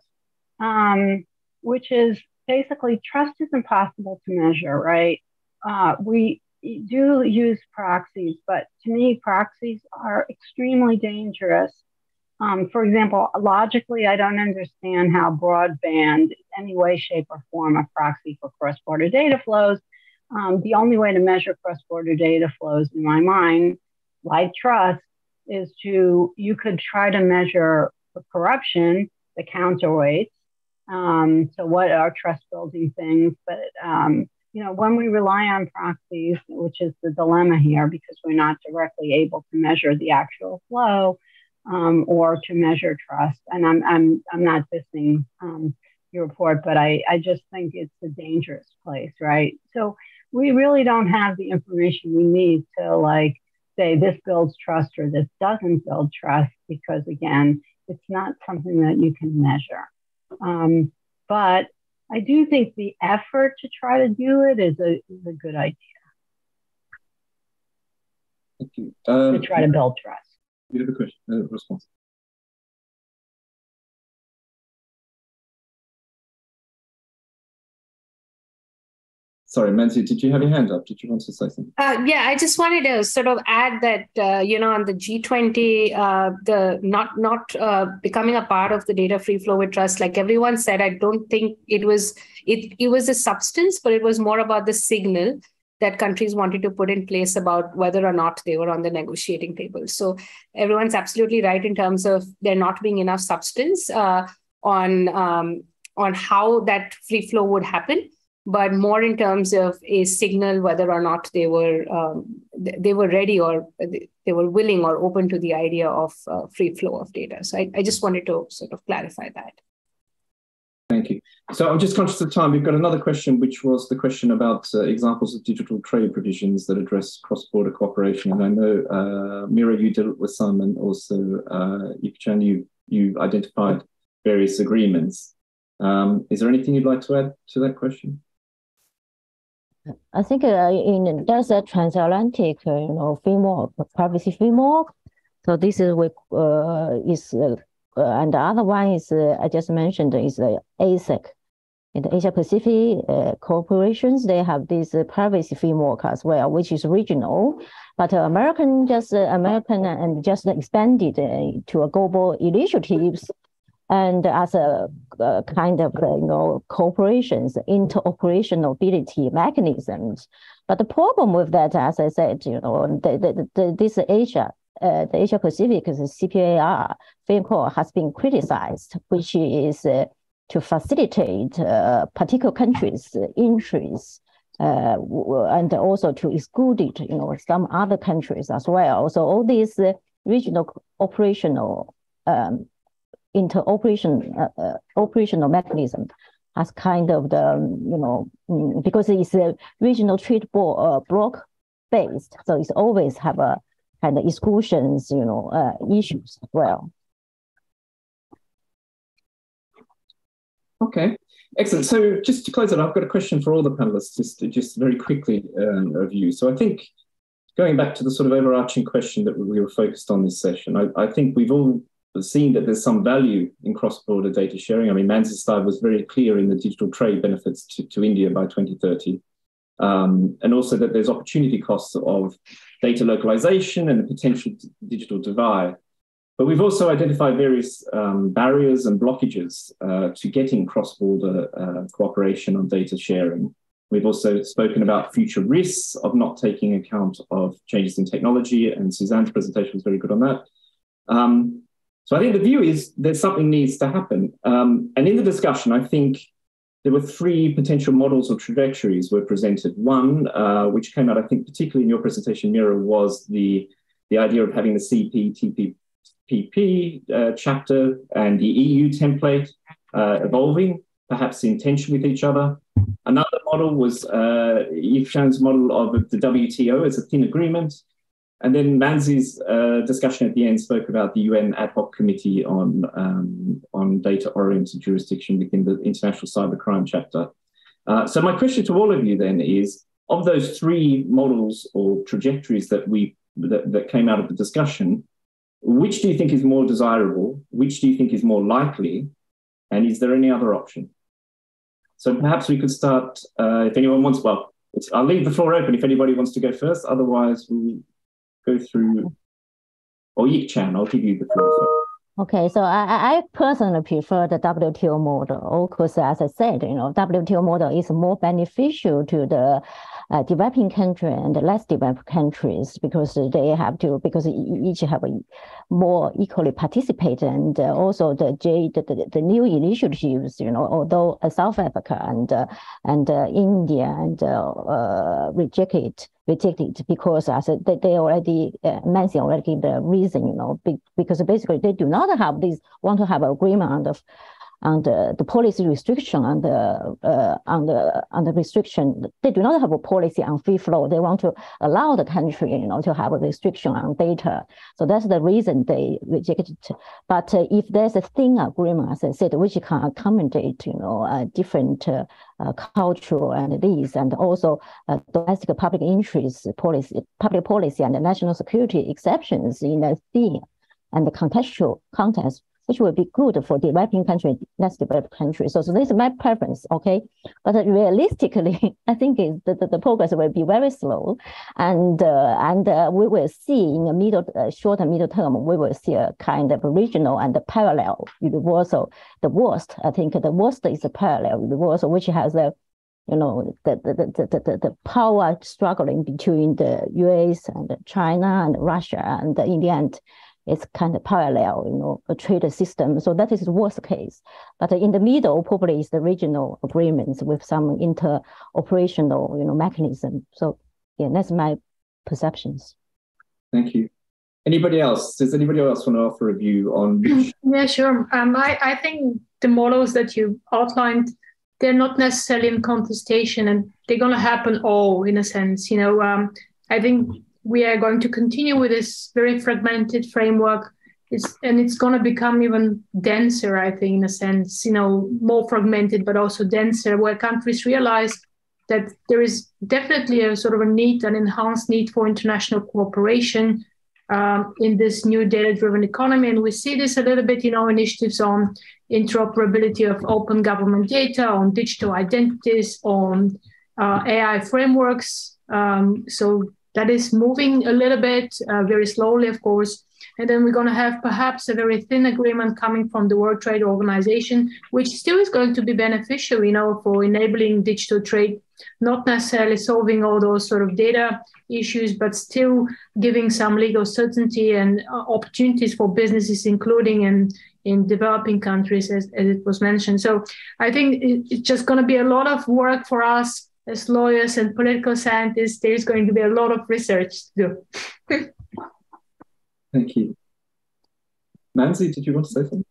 Um, which is basically trust is impossible to measure, right? Uh, we do use proxies, but to me, proxies are extremely dangerous um, for example, logically, I don't understand how broadband, is any way, shape, or form, a proxy for cross border data flows. Um, the only way to measure cross border data flows, in my mind, like trust, is to you could try to measure the corruption, the counterweights. Um, so, what are trust building things? But um, you know, when we rely on proxies, which is the dilemma here, because we're not directly able to measure the actual flow, um, or to measure trust. And I'm, I'm, I'm not dissing um, your report, but I, I just think it's a dangerous place, right? So we really don't have the information we need to like say this builds trust or this doesn't build trust because again, it's not something that you can measure. Um, but I do think the effort to try to do it is a, is a good idea. Thank you. Um, to try to build trust. You have a question, a response. Sorry, Mansi, did you have your hand up? Did you want to say something? Uh, yeah, I just wanted to sort of add that uh, you know on the G20, uh, the not not uh, becoming a part of the data free flow with trust, like everyone said, I don't think it was it it was a substance, but it was more about the signal that countries wanted to put in place about whether or not they were on the negotiating table. So everyone's absolutely right in terms of there not being enough substance uh, on um, on how that free flow would happen, but more in terms of a signal whether or not they were um, they were ready or they were willing or open to the idea of uh, free flow of data. So I, I just wanted to sort of clarify that. Thank you. So I'm just conscious of time. We've got another question, which was the question about uh, examples of digital trade provisions that address cross-border cooperation. And I know, uh, Mira, you dealt with some, and also uh, Yik-Chan, you, you identified various agreements. Um, is there anything you'd like to add to that question? I think uh, in there's a transatlantic, uh, you know, framework, privacy framework. So this is uh, is uh, and the other one is uh, I just mentioned is the ASIC. In the Asia Pacific uh, corporations, they have this privacy framework as well, which is regional. But American just American and just expanded to a global initiatives and as a, a kind of you know corporations interoperability mechanisms. But the problem with that, as I said, you know, the, the, the, this Asia, uh, the Asia Pacific is CBPR framework has been criticized, which is uh, to facilitate uh, particular countries' interests. Uh, and also to exclude it, you know, some other countries as well. So all these uh, regional operational um, interoperation uh, uh, operational mechanism as kind of the you know mm, because it's a regional trade uh, block based, so it's always have a kind of exclusions you know issues as well. Okay, excellent. So just to close it, I've got a question for all the panelists, just just very quickly um, of you. So I think going back to the sort of overarching question that we were focused on this session, I, I think we've all seen that there's some value in cross-border data sharing. I mean, slide was very clear in the digital trade benefits to, to India by 2030. Um, and also that there's opportunity costs of data localization and the potential digital divide. But we've also identified various um, barriers and blockages uh, to getting cross-border uh, cooperation on data sharing. We've also spoken about future risks of not taking account of changes in technology, and Suzanne's presentation was very good on that. Um, so I think the view is that something needs to happen. Um, and in the discussion, I think there were three potential models or trajectories were presented. One, uh, which came out, I think, particularly in your presentation, Mira, was the, the idea of having the CPTPP uh, chapter and the EU template uh, evolving, perhaps in tension with each other. Another model was uh, model of the WTO as a thin agreement. And then Mansi's uh, discussion at the end spoke about the UN ad hoc committee on, um, on data oriented jurisdiction within the International Cybercrime chapter. Uh, so, my question to all of you then is of those three models or trajectories that, we, that, that came out of the discussion, which do you think is more desirable? Which do you think is more likely? And is there any other option? So perhaps we could start, uh, if anyone wants, well, I'll leave the floor open if anybody wants to go first. Otherwise, we'll go through, or Yik-Chan, I'll give you the floor. Okay, so I, I personally prefer the WTO model because, as I said, you know, WTO model is more beneficial to the uh, developing country and less developed countries because they have to because each have more equally participate and uh, also the the, the, new initiatives you know although uh, South Africa and uh, and uh, India and uh, reject it because as they, they already uh, mentioned already the reason you know because basically they do not have this want to have agreement on on the, the policy restriction on the uh, on the on the restriction. They do not have a policy on free flow. They want to allow the country, you know, to have a restriction on data. So that's the reason they reject it. But uh, if there's a thin agreement, as I said, which can accommodate, you know, different uh, uh, cultural and these, and also uh, domestic public interest policy, public policy, and national security exceptions in a thin and the contextual context which will be good for developing country, less developed countries. So, so this is my preference, okay? But realistically, I think the, the, the, progress will be very slow. And uh, and uh, we will see in the middle, uh, short and middle term, we will see a kind of regional and parallel universal. The worst, I think the worst is a parallel universal, which has a you know the the, the, the, the power struggling between the US and China and Russia and in the end it's kind of parallel, you know, a trade system. So that is the worst case. But in the middle, probably is the regional agreements with some inter-operational, you know, mechanism. So yeah, that's my perceptions. Thank you. Anybody else? Does anybody else want to offer a view on? Yeah, sure. Um, I, I think the models that you outlined, they're not necessarily in contestation, and they're going to happen all in a sense. You know, um, I think we are going to continue with this very fragmented framework. It's, and it's going to become even denser, I think, in a sense, you know, more fragmented, but also denser, where countries realize that there is definitely a sort of a need, an enhanced need for international cooperation um, in this new data-driven economy, and we see this a little bit in our initiatives on interoperability of open government data, on digital identities, on uh, AI frameworks. Um, so that is moving a little bit, uh, very slowly, of course. And then we're going to have perhaps a very thin agreement coming from the World Trade Organization, which still is going to be beneficial, you know, for enabling digital trade, not necessarily solving all those sort of data issues, but still giving some legal certainty and uh, opportunities for businesses, including in in developing countries, as, as it was mentioned. So I think it's just going to be a lot of work for us as lawyers and political scientists. There's going to be a lot of research to do. Thank you. Mansi, did you want to say something?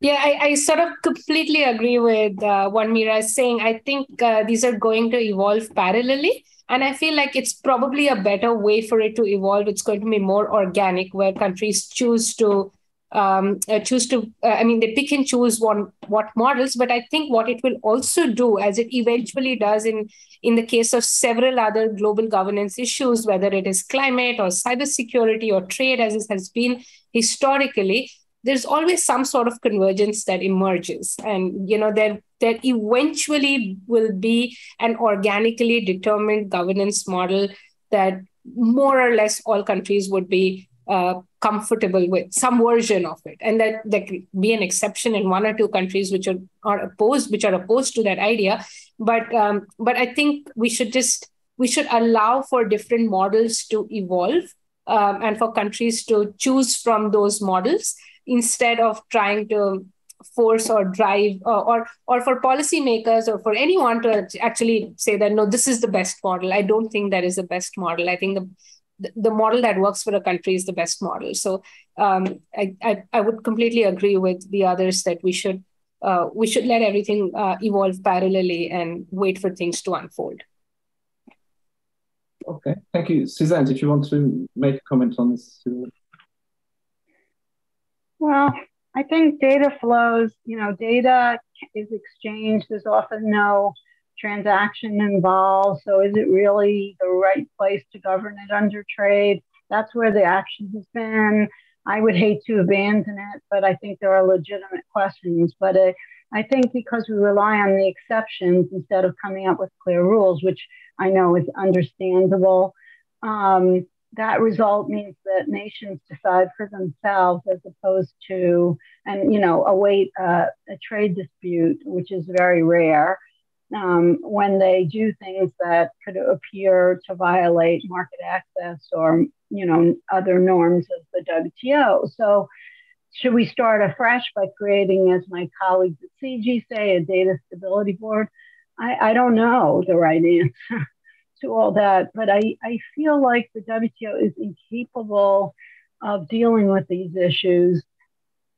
Yeah, I, I sort of completely agree with uh, what Mira is saying. I think uh, these are going to evolve parallelly. And I feel like it's probably a better way for it to evolve. It's going to be more organic, where countries choose to um, uh, choose to, uh, I mean, they pick and choose one, what models, but I think what it will also do, as it eventually does in, in the case of several other global governance issues, whether it is climate or cybersecurity or trade, as it has been historically, there's always some sort of convergence that emerges. And, you know, there, there eventually will be an organically determined governance model that more or less all countries would be uh, comfortable with some version of it. And that there could be an exception in one or two countries which are, are opposed which are opposed to that idea. But um, but i think we should just we should allow for different models to evolve um, and for countries to choose from those models instead of trying to force or drive uh, or or for policymakers or for anyone to actually say that no this is the best model. I don't think that is the best model. I think the the, model that works for a country is the best model. So um, I, I, I would completely agree with the others that we should uh, we should let everything uh, evolve parallelly and wait for things to unfold. Okay, thank you, Suzanne. Did you want to make a comment on this? Well, I think data flows. You know, data is exchanged. There's often no transaction involved. So is it really the right place to govern it under trade? That's where the action has been. I would hate to abandon it, but I think there are legitimate questions. But uh, I think because we rely on the exceptions instead of coming up with clear rules, which I know is understandable, um, that result means that nations decide for themselves as opposed to, and you know, await uh, a trade dispute, which is very rare um, when they do things that could appear to violate market access or you know other norms of the WTO. So should we start afresh by creating, as my colleagues at CIGI say, a data stability board? I, I don't know the right answer to all that, but I, I feel like the WTO is incapable of dealing with these issues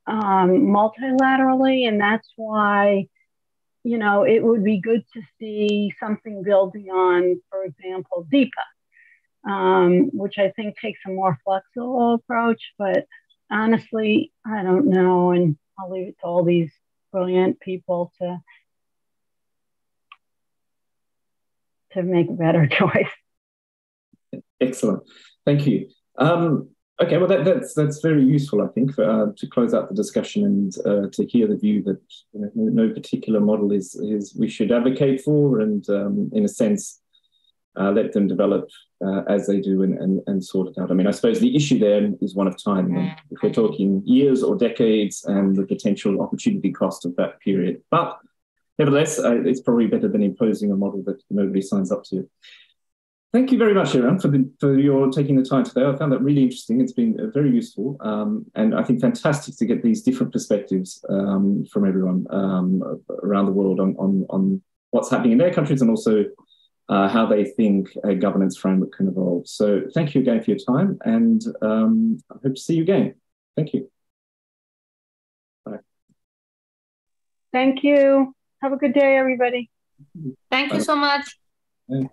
um, multilaterally, and that's why you know, it would be good to see something building on, for example, DEPA, um, which I think takes a more flexible approach. But honestly, I don't know. And I'll leave it to all these brilliant people to to make a better choice. Excellent. Thank you. Um, Okay, well, that, that's that's very useful, I think, for, uh, to close out the discussion and uh, to hear the view that you know, no, particular model is is we should advocate for, and um, in a sense, uh, let them develop uh, as they do and, and, and sort it out. I mean, I suppose the issue there is one of time. If we're talking years or decades, and the potential opportunity cost of that period, but nevertheless, uh, it's probably better than imposing a model that nobody signs up to. Thank you very much, Iran, for, the, for your taking the time today. I found that really interesting. It's been uh, very useful um, and I think fantastic to get these different perspectives um, from everyone um, around the world on, on, on, what's happening in their countries and also uh, how they think a governance framework can evolve. So thank you again for your time and um, I hope to see you again. Thank you. Bye. Thank you. Have a good day, everybody. Thank Bye. you so much. Bye.